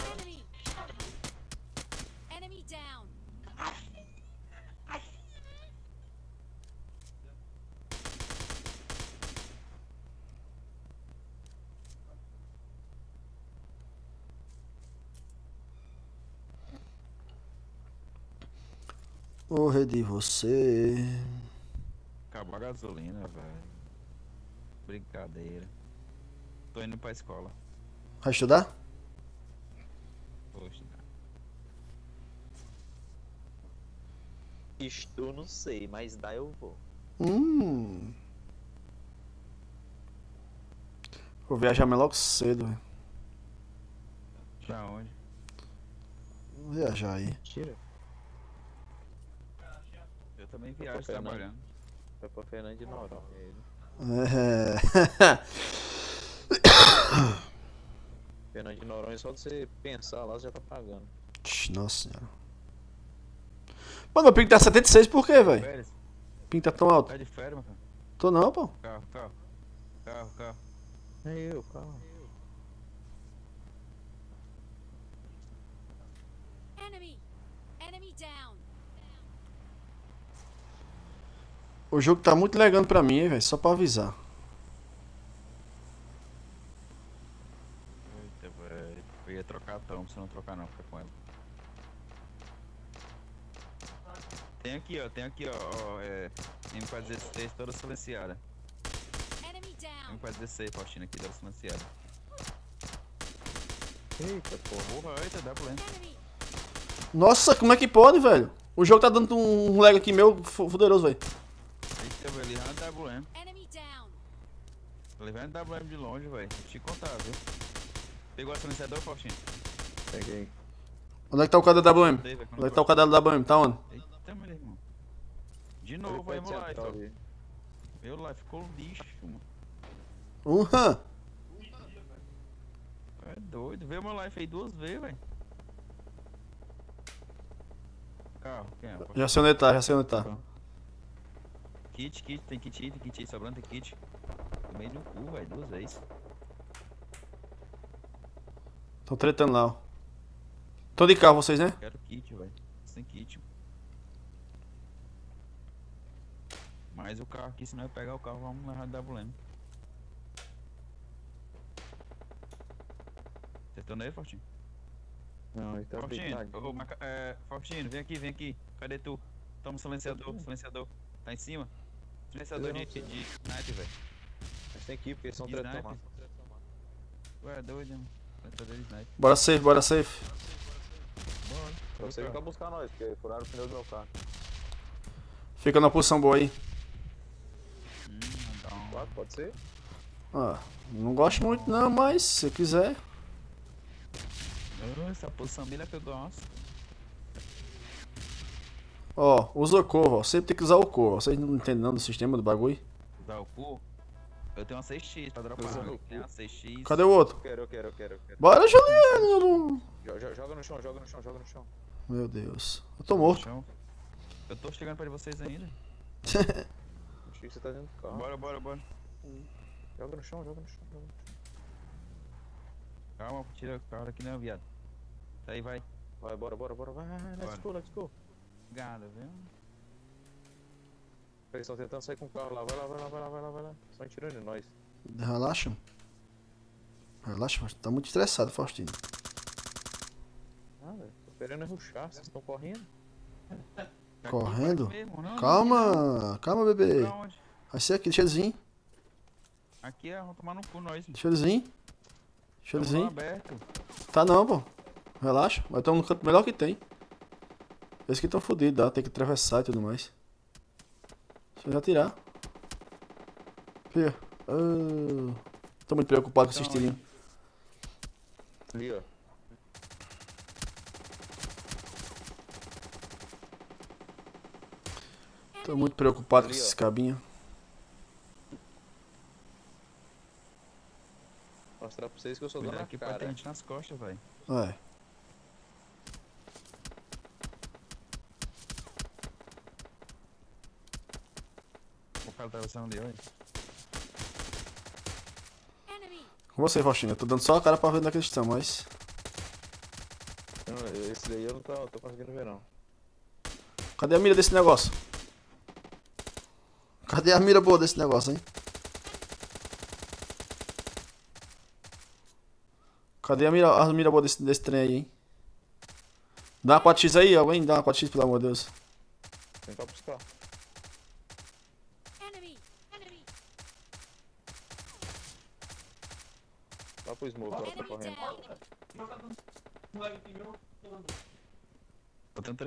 Enemy. Enemy down. Morrer de você. Acabou a gasolina, velho. Brincadeira. Tô indo pra escola. Vai estudar? Poxa. Isto eu não sei, mas dá eu vou. Hum. Vou viajar mais logo cedo. velho. Pra onde? Vou viajar aí. Tira. Eu também viajo Fernando. trabalhando. Vai pra Fernando de Noronha. ele. É. Fernando de Noronha, só de você pensar lá, você já tá pagando. Nossa senhora. Mano, meu ping tá 76 por quê, velho? Férias? Ping tá tão alto. Tá de férias, cara? Tô não, pô. Carro, carro. Carro, carro. É eu, calma. Enemy. Enemy down. O jogo tá muito legando pra mim, hein, velho. Só pra avisar. pra você não trocar não, fica com ela. Tem aqui, ó, tem aqui, ó, ó é, M416 toda silenciada. Enemy down. M416, Faustino, aqui, toda silenciada. Eita, porra. Eita, dá problema. Nossa, como é que pode, velho? O jogo tá dando um lag aqui meu fu- fuderoso, velho. WM. Down. Levando WM de longe, velho. Vou te contar, viu? Pegou a silenciador, Faustino? Peguei. Onde é que tá o cara da WM? Onde é que tá o cara da WM? Tá onde? Eita, meu irmão. De novo aí, meu life, ó. Meu life ficou lixo, mano. Uhum. É doido. Vê meu life aí duas vezes, velho. Carro, quem é? Já sei onde tá, já sei onde tá. Kit, kit, tem kit aí, tem kit aí, sobrando tem kit. No meio do cu, velho, duas vezes. Tô tretando lá, ó. Tô de carro vocês, né? Quero kit, velho. Sem kit. Mas o carro aqui, se não é pegar o carro, vamos levar de WM. Acertou nele, Fortinho? Não, ele tá ô, Maca- é, Faustino, vem aqui, vem aqui. Cadê tu? Toma o silenciador, silenciador. Tá em cima? Silenciador de, de, de sniper, velho. Mas tem que ir, porque eles são tretão lá. Ué, é doido, mano. Silenciador de sniper. Bora safe, bora safe. Bora. Você cá buscar nós, porque furaram o pneu do meu carro. Fica numa posição boa aí. Hum, um... Pode ser? Ah, não gosto muito não, mas se quiser. Essa posição dele é que eu gosto. Ó, usa cor, ó. Sempre tem que usar o cor. ó. Vocês não entendem não do sistema do bagulho? Dá o cu. Eu tenho uma 6x pra dropar. Eu tenho uma 6x. Cadê o outro? Eu quero, eu quero, eu quero, eu quero. Bora, Juliano! Joga no chão, joga no chão, joga no chão. Meu Deus. Eu tô morto. Eu tô chegando perto de vocês ainda. Acho que você tá dentro do carro. Bora, bora, bora. Joga no chão, joga no chão, joga no chão. Calma, tira o carro aqui não, viado. Tá aí, vai. Vai, bora, bora, bora, vai. Let's Bora. go, let's go. Gada, viu? Eles estão tentando sair com o carro lá. Vai lá, vai lá, vai lá, vai lá, vai lá. Estão tirando em nós. Relaxa. Relaxa, mas tá muito estressado, Faustino. Ah, velho. Tô esperando é ruxar. Vocês estão correndo? Correndo? mesmo, não, Calma, calma, bebê. Vai ser aqui, deixa eles vir. Aqui é, vamos tomar no cu nós. Deixa eles vir. Deixa eles vir. aberto. Tá não, pô. Relaxa. Vai estar no canto melhor que tem. Eles que estão fodidos, dá. Tem que atravessar e tudo mais. Deixa eu já tirar. Fia. Ah, tô muito preocupado com esses Então, tirinhos. Ali, ó. Tô muito preocupado com esses cabinhos. Mostrar pra vocês que eu sou dono Cuidado na aqui cara. gente nas costas, velho. É. Ali, olha. Com você, Faustinho. Eu tô dando só a cara pra ver onde é que eles estão, mas. Não, esse daí eu não tô, tô conseguindo ver, não. Cadê a mira desse negócio? Cadê a mira boa desse negócio, hein? Cadê a mira, a mira boa desse, desse trem aí, hein? Dá uma 4x aí, alguém? Dá uma 4x, pelo amor de Deus. Vem cá buscar. Enemy. Enemy. Lá pro smoke, ó, tá Enemy correndo. down.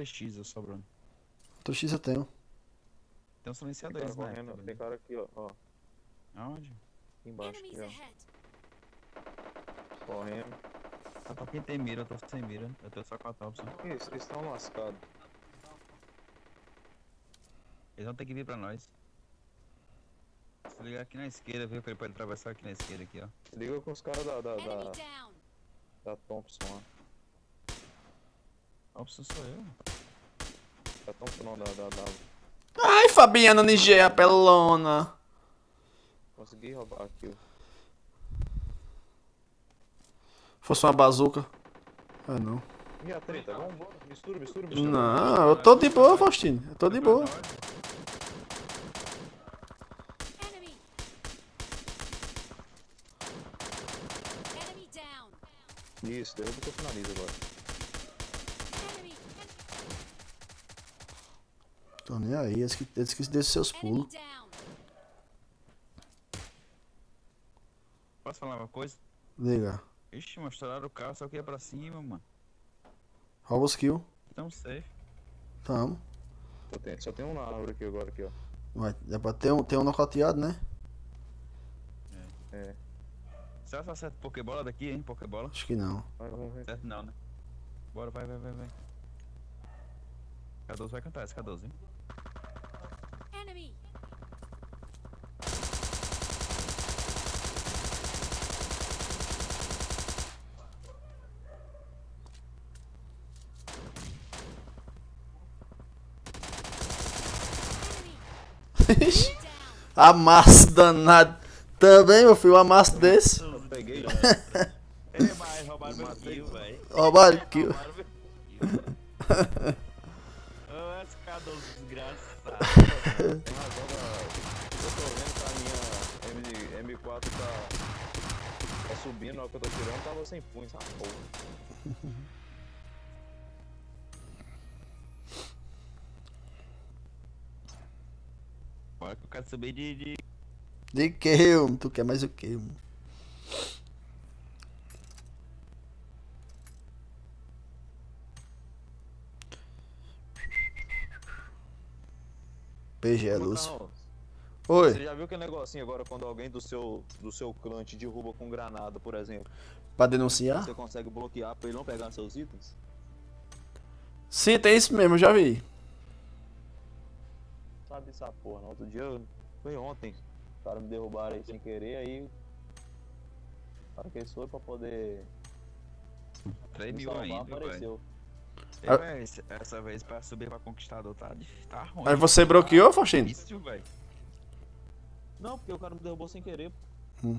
Eu tenho 3x, eu sobrando. 3x eu tenho. Tem um Tem silenciador cara aí, né? tem cara aqui, ó. ó Aonde? aqui embaixo, aqui, ó. Correndo. Ah, pra quem tem mira, eu tô sem mira. Eu tô só com a Thompson. Isso, eles estão lascados. Eles vão ter que vir pra nós. Se ligar aqui na esquerda, viu? Que ele pode atravessar aqui na esquerda, aqui, ó. Liga com os caras da, da, da, da Thompson lá. Thompson sou eu. Da Thompson não, da, da, da... Ai, Fabiana Nigéria, pelona. Consegui roubar aqui. Fosse uma bazuca. Ah, não. E a treta? Vambora. Mistura, mistura, mistura. Não, eu tô de boa, Faustino. Eu tô de boa. Enemy. Enemy down. Isso, derruba que eu finalizo agora. Enemy. Tô nem aí, eles que, eles que descem seus pulos. Posso falar uma coisa? Liga. Ixi, mostraram o carro, só que ia pra cima, mano. Rouba os kills. Tão safe. Tamo. Só tem, só tem um na árvore aqui agora, aqui, ó. Vai, é pra ter um, ter um nocauteado, né? Será que só acerta Pokébola daqui, hein? Pokébola? Acho que não. Vai, vai, vai. Certo não, né? Bora, vai, vai, vai, vai. K12 vai cantar esse K12, hein? Enemy. Enemy. Ixi, Down. Amasso danado. Também, meu filho, um amasso desse. Eu peguei, Ei, mas roubaram meu kill, velho. Roubaram kill. Roubaram meu kill. Ô, esse K12 desgraçado. Tem razão da... Eu tô vendo que a minha M, M4 tá... Tá subindo, na hora que eu tô tirando, tava sem punho, essa porra. Bora que eu quero saber de, de De que, homem? Tu quer mais o que, homem? PG é luz. Macarrão, Você Oi, já viu aquele negocinho agora quando alguém do seu, do seu clã te derruba com granada, por exemplo? pra denunciar? Você consegue bloquear pra ele não pegar seus itens? Sim, tem isso mesmo, eu já vi. Sabe essa porra, não? Outro dia, foi ontem, os caras me derrubaram aí sem querer, aí... Na hora que foram pra poder 3 me mil salvar, ainda, apareceu. Ei, véi, esse- Essa vez pra subir pra Conquistador tá, tá ruim. Aí você bloqueou, Faustino? Isso, velho. Não, porque o cara me derrubou sem querer. Hum.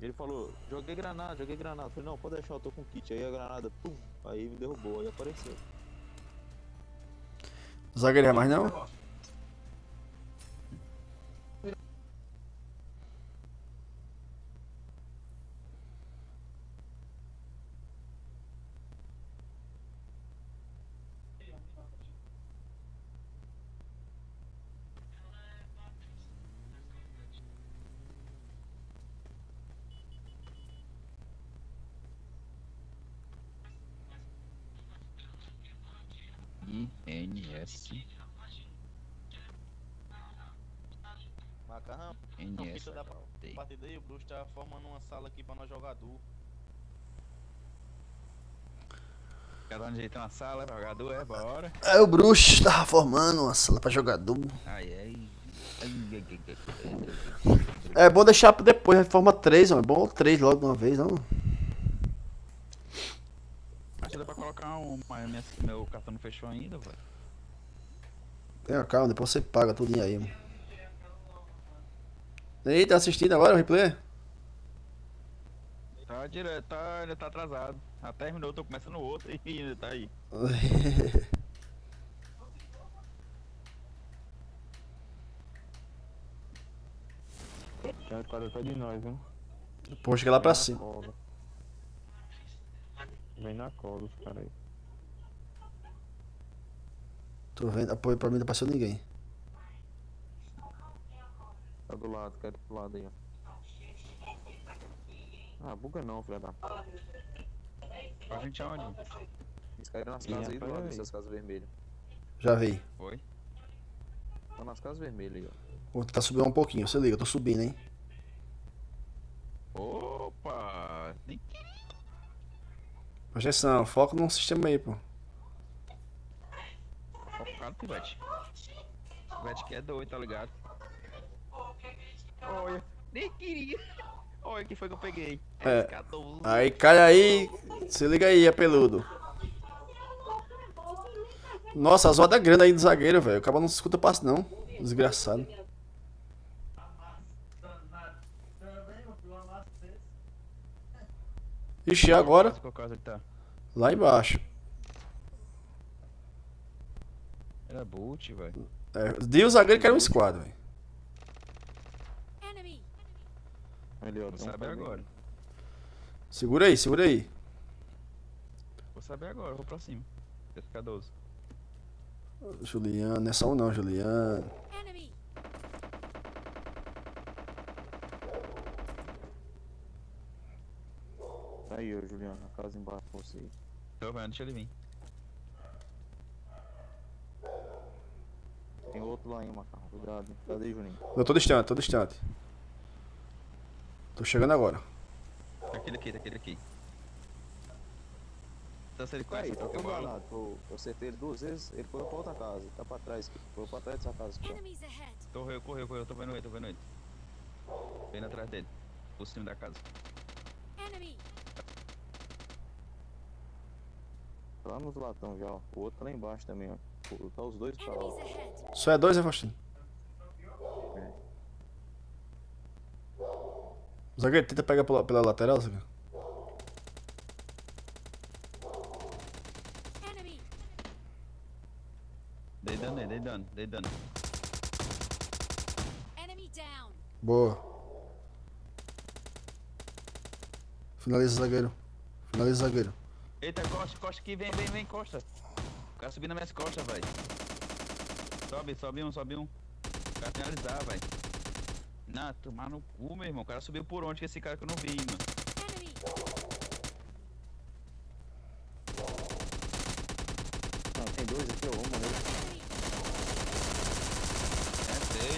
Ele falou, joguei granada, joguei granada. Eu falei, não, pode deixar, eu tô com kit. Aí a granada, pum, aí me derrubou, aí apareceu. Zagueiro é mais não? INS. Macarrão, não NS. fica da Bruxo tá formando uma sala aqui pra nós jogar duo. Cada um ajeita uma sala, jogador, é, bora. É, o bruxo tava formando uma sala pra jogador. Ai, ai. Ai, ai, ai, ai, ai. É bom deixar pra depois, reforma 3, ó. É bom 3 logo de uma vez, não? Acho que dá pra colocar um. Minha- meu cartão não fechou ainda, velho. Tenha calma, depois você paga tudinho aí, mano. Ei, tá assistindo agora o replay? Tá direto, tá, ainda tá atrasado. Já terminou, tô começando outro e ainda tá aí. Tem caras atrás de nós, viu? Pô, chega lá pra cima. cola. Vem na cola os caras aí. Tô vendo, apoio pra mim não passou ninguém. Tá do lado, quero pro lado aí, ó. Ah, buga não, filha da. A gente aonde? Eles caíram nas Ih, casas aí do rapaz, lado, aí. dessas casas vermelhas. Já vi. Foi? Estão nas casas vermelhas aí, ó. O outro tá subindo um pouquinho, você liga, eu tô subindo, hein? Opa! Nem atenção, foca num sistema aí, pô. focado, Pivete. Pivete que é doido, tá ligado? Olha, nem queria. Olha que foi que eu peguei. É. SK12. Aí cai aí, se liga aí, é peludo. Nossa, as rodas grandes aí do zagueiro, velho. O cara não escuta passo não. Desgraçado. Ixi, agora? Tá? Lá embaixo. Era boot, velho. É, de o zagueiro quer um squad, velho. Enemy. Ali, ó. Não tem um sabe cara agora. ali. Segura aí, segura aí. saber agora, eu vou pra cima. Vai ficar 12. Juliano, não é só um não, Juliano. Tá aí, ô Juliano, na casa embaixo com você. Tô vendo, deixa ele vir. Tem outro lá, hein, Macarrão. Cuidado. Cadê, Juninho? Eu tô distante, tô distante. Tô chegando agora. Daquele aqui, daquele aqui. Então se ele Tá conhece aí, tá Pokébola. congelado. Eu, eu acertei ele duas vezes, ele foi pra outra casa. Tá pra trás, foi pra trás dessa casa. Enemies ahead! Correu, correu, correu, tô vendo ele, tô vendo ele. Tô indo atrás dele. Por cima da casa. Enemy! Tá lá nos latão já, ó. O outro tá lá embaixo também, ó. Tá os dois pra lá, ó. Só é dois, né, Faustino? Zagueiro, tenta pegar pela, pela lateral, zagueiro. Enemy! Dei dano nele, dei dano, dei dano. Enemy down! Boa. Finaliza, zagueiro. Finaliza, zagueiro. Eita, costa, costa aqui, vem, vem, vem, costa. O cara subindo nas minhas costas, velho. Sobe, sobe um, sobe um. O cara finalizar, velho. Não, tomar no cu, meu irmão. O cara subiu por onde que esse cara que eu não vi, mano. Enemy! Não, tem dois aqui, ó. Vamos morrer. É!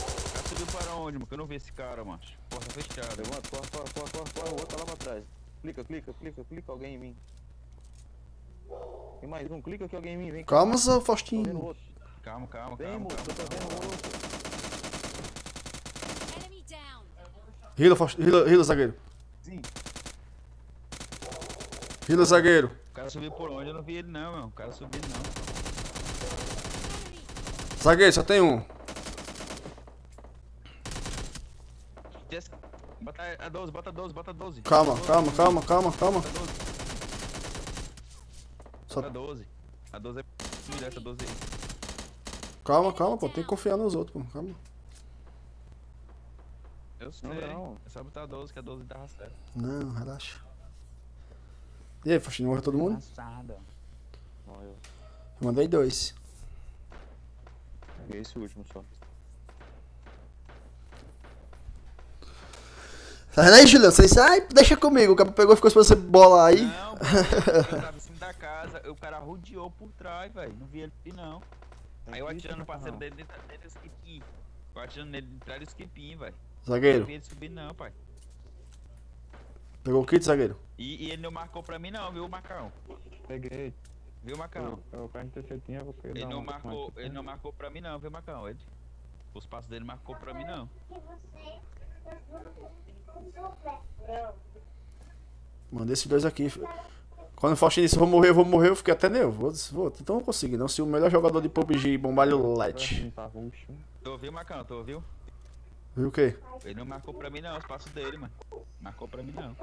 O cara subiu para onde, mano? Que eu não vi esse cara, mano. Porta fechada. Levanta, corre, corre, corre, corre, corre. O outro tá lá pra trás. Clica, clica, clica, clica alguém em mim. Tem mais um, clica aqui alguém em mim, vem. Calma, seu Faustinho. outro. Calma, calma, Vem, calma. moço, calma, eu tô vendo o outro. Enemy down! Rila. Rila, Rila, zagueiro. Sim. Rila, zagueiro. O cara subiu por onde? Eu não vi ele, não, meu. O cara subiu, não. Zagueiro, só tem um. Bota a 12, bota a 12, bota a 12. Calma, calma, 12, calma, calma, calma. Bota a 12. Só- a 12. A 12 é essa 12 aí. Calma, calma, pô. Tem que confiar nos outros, pô. Calma. Eu sei. não. É só botar a 12, que a 12 dava certo. Não, relaxa. E aí, Faustinho, morreu todo mundo? Passada. Ó, eu mandei dois. peguei esse último só. Tá vendo aí, Juliano? Você disse, ai, deixa comigo. O cara pegou e ficou esperando você bolar aí. Não, eu tava em cima da casa, o cara rodeou por trás, velho. Não vi ele subir, não. Aí eu atirando no parceiro dele dentro, dentro do skipinho. Eu atirando nele atrás do skipinho, velho. Não Zagueiro. ele subir, não, pai. Pegou o kit, zagueiro? E, e ele não marcou pra mim, não, viu, Macão? Peguei. Viu, Macão? Eu perguntei se eu tinha, vou pegar Ele não marcou, ele não marcou pra mim, não, viu, Macão? Ele, os passos dele marcou pra mim, não. Mandei esses dois aqui. Quando o Faustinho disse, vou morrer, eu vou morrer, eu fiquei até nervoso. Vou, então não consegui, não. Se o melhor jogador de PUBG bombalho LED. Não tá roxo. Tu ouviu, Macão? Tu ouviu? Viu o quê? Ele não marcou pra mim, não, os passos dele, mano. Marcou pra mim, não.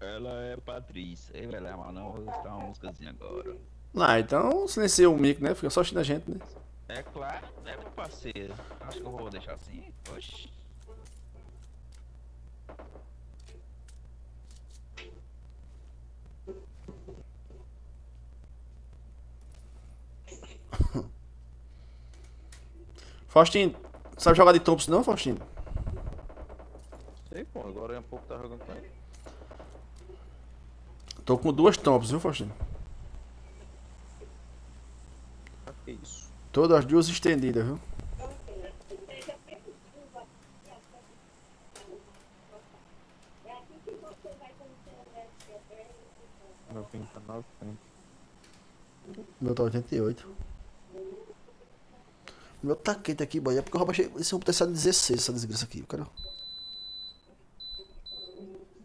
Ela é Patrícia. Ei, velho, é mal, não. Vou escutar uma músicazinha agora. Ah, então silencia o mic, né? Fica só assistindo a gente, né? É claro, né, meu parceiro? Acho que eu vou deixar assim. Oxi. Faustinho, sabe jogar de Thompson não, Faustinho? Sei, pô, agora é um pouco tá jogando com ele. Tô com duas Thompson, viu, Faustinho? Ah, que isso? Todas as duas estendidas, viu? Tá 900. Meu tá 88. Meu tá quente aqui, boy. É porque eu baixei esse potencial de 16, essa desgraça aqui. Quero...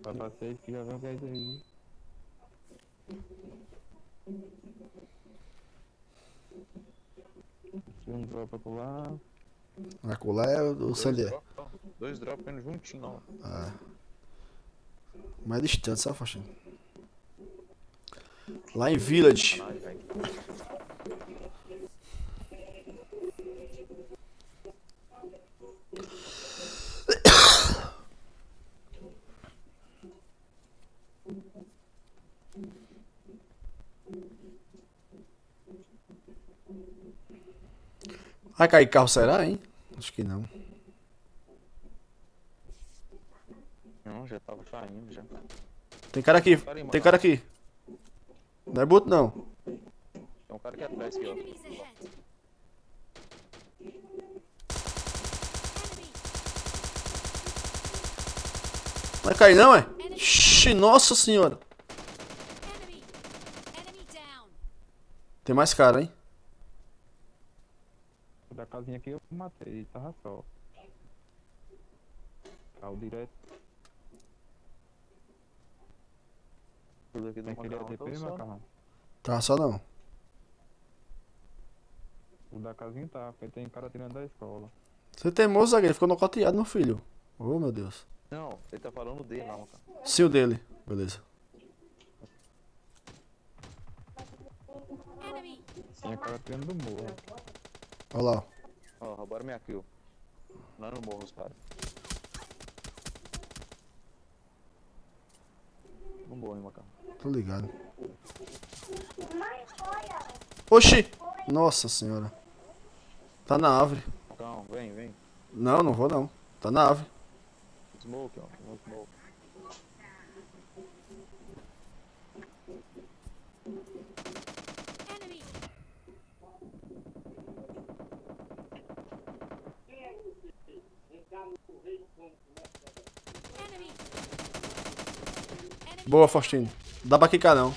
Pra vocês que ver isso aí. Se um dropa pro lá. Vai colar é o Dois drop, ó. Dois drops indo juntinho, ó. Mais distante, sabe, Faustinho? Lá em Village. Vai cair carro, será, hein? Acho que não. Não, já tava caindo já. Tem cara aqui, tem cara aqui. Não é boot, não. Tem um cara aqui atrás aqui, ó. Vai cair, não, é? Xi, nossa senhora. Enemy. Enemy down. Tem mais cara, hein? Casinha aqui eu matei, tava só. Caiu direto. Tudo aqui do Tem aquele macarrão, ADP, então só. macarrão? Tá só não. O da casinha tá, porque tem cara tirando da escola. Você é teimoso, zagueiro. Ficou nocauteado, meu filho. Oh, meu Deus. Não, ele tá falando dele lá, macarrão. Sim, o dele. Beleza. Tem a cara tirando do morro. Olha lá. ó. Ó, roubaram minha kill. Lá no morro, os caras. Vambora, hein, macarrão. Tô ligado. Oxi! Nossa senhora. Tá na árvore. Macarrão, vem, vem. Não, não vou não. Tá na árvore. Smoke, ó. Smoke, smoke. Enemy. Enemy. Enemy. Boa, Faustino. Dá pra quicar não.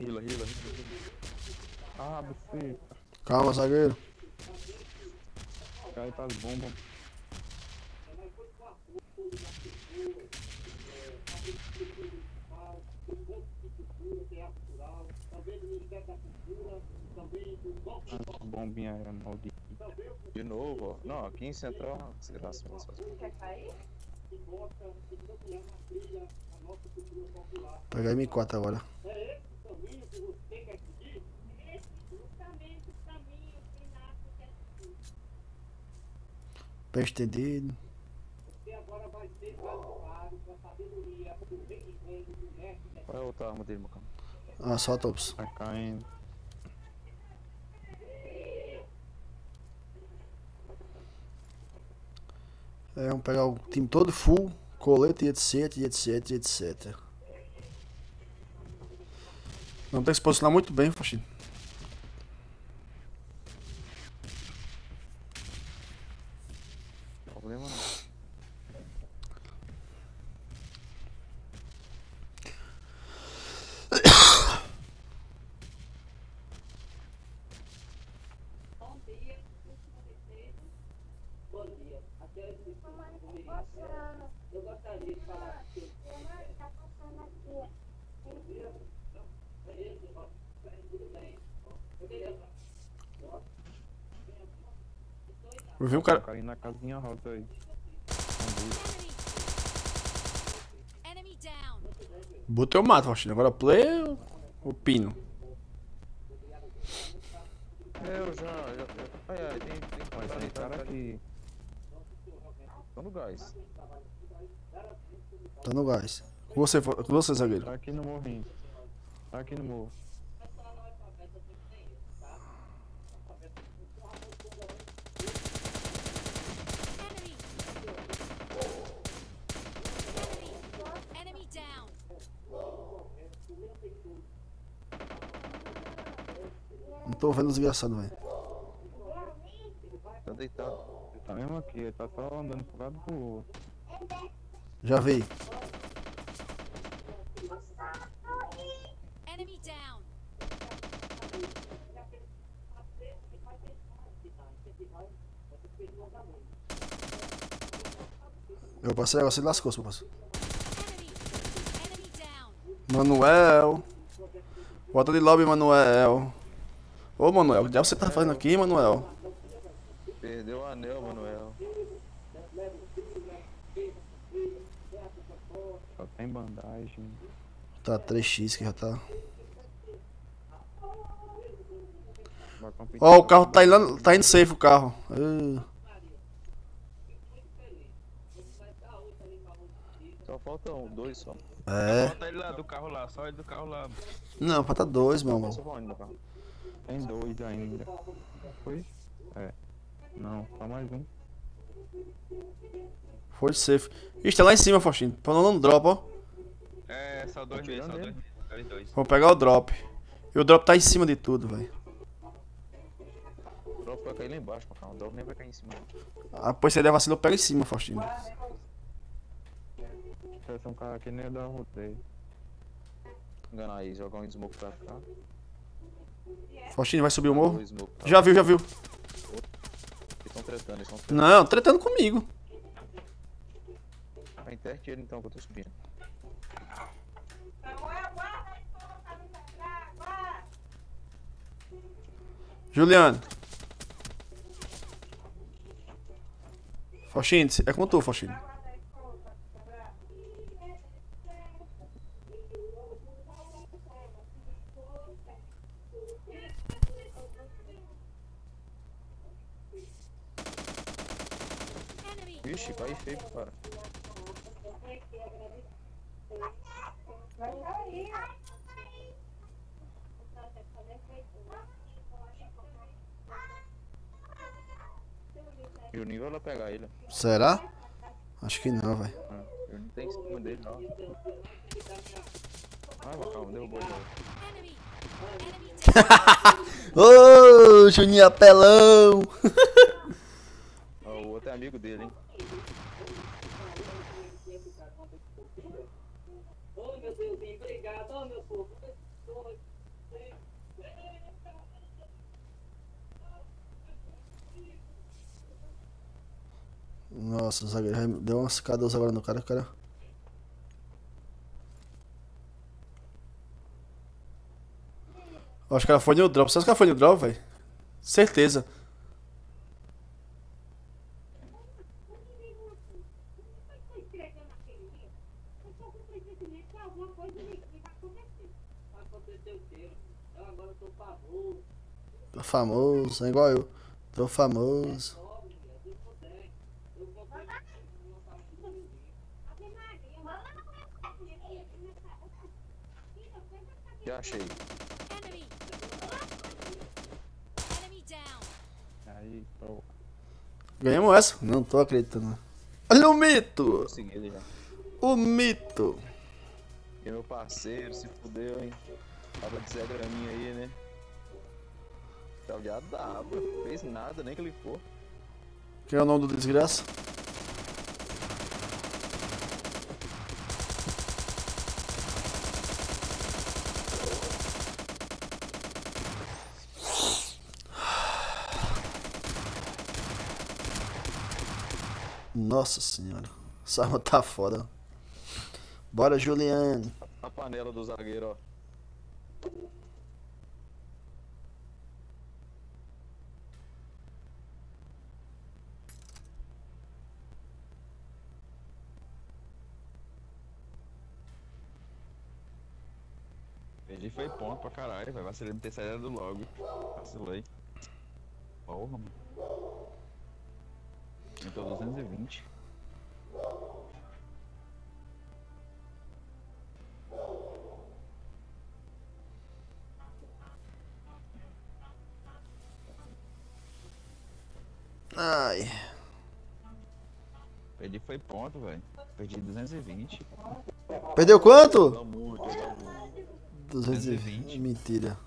Hila, hila. Ah, você Calma, zagueiro. cai pras bombas. Bombinha maldita. De novo, ó. Não, aqui em Central, desgraça. meu, essas coisas. Pegar M4 agora. Pé estendido. Qual é a outra arma dele, macarrão? Ah, só tops. Tá caindo. É, vamos pegar o time todo full, colete e etc, etc, etc. Não tem que se posicionar muito bem, Faustino. Problema não. Eu vi um cara. O cara indo na casinha rosa aí. Enemy. Enemy down. Bota eu mato, Faustino. Agora play eu- o pino. É, eu já, já. Ai, ai, tem. tem Mas cara tem tá, cara tá que. Tá no gás. Tá no gás. Com você, com você, zagueiro. Tá aqui no morrinho. Tá aqui no morro. Enemy. Enemy. Enemy down. Não tô vendo os desgraçado, velho. Tá deitado. Ele tá mesmo aqui, ele tá só andando pro lado pro outro. Já vi. Enemy down. Meu parceiro agora se lascou, seu parceiro. Manuel. Bota de lobby, Manuel. Ô, Manuel, o que você tá fazendo aqui, Manuel? Perdeu o anel, Manuel. Só tem bandagem. Tá 3x que já tá. Ó, o com carro tá indo, tá indo safe o carro. Ah, Só falta um, dois só. É. Bota ele lá do carro lá, só ele do carro lá. Não, falta dois, meu amor. Tem dois ainda. Foi? É. Não, só mais um. Foi safe. Ixi, tá lá em cima, Faustino. Pra não não drop, ó. É, só dois mesmo, só dois. Dois, dois. Vou pegar o drop. E o drop tá em cima de tudo, velho. O drop vai cair lá embaixo, Macau. O drop nem vai cair em cima. Ah, pois você der vacilo, eu pego em cima, Faustino. Esse é um cara que nem dá roteio. Enganar aí, jogar um smoke pra cá. Faustino, vai subir o morro? Pra Já viu, já viu. Eles estão tretando, eles estão tretando. Não, tretando comigo. Vai interte ele então que eu tô subindo. Juliano. Faustino, é com tu, Faustino. Enemy. Vixe, vai feio, cara. E o nível vai pegar ele. Será? Acho que não, velho. Ah, Eu não tenho em dele, não. Ah, Macau, derrubou ele. Ô, Juninho apelão. Ó, o outro é amigo dele, hein? Nossa, o zagueiro deu umas K12 agora no cara, cara. Acho que ela foi no drop. Acha que ela foi no drop, velho? Certeza. Tô famoso, é igual eu. Tô famoso. Achei. Aí, pô. Ganhamos essa? Não tô acreditando. Olha o mito! Consegui ele já. O mito! E meu parceiro se fudeu, hein? Tava de Zé Graminha aí, né? Tava de adaba. Fez nada, nem clicou. Quem é o nome do desgraça? Nossa senhora. Essa arma tá foda. Bora, Juliane. A panela do zagueiro, ó. Perdi foi ponto pra caralho, vai vacilei me ter saído do log. Vacilei. Porra, mano. Eu tô 220. Ai. Perdi foi ponto, velho. Perdi 220. Perdeu quanto? Muito, dá muito. 220. 220. Mentira.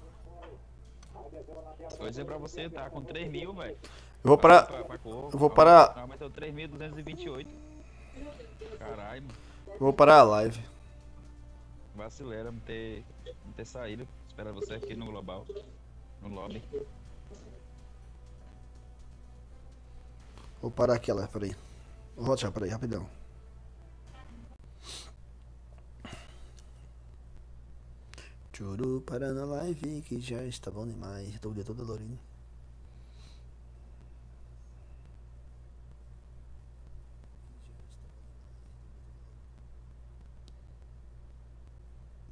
Vou dizer pra você, tá com 3 mil, velho. Eu vou parar. Eu vou parar- Aumentou 3.228. Caralho, mano. eu Vou parar a live. Vacileira não ter, não ter saído. Espera você aqui no Global. No lobby. Vou parar aqui a live, peraí. Vou voltar, peraí, rapidão. Churu para na live que já está bom demais. Tô o dia todo dolorido.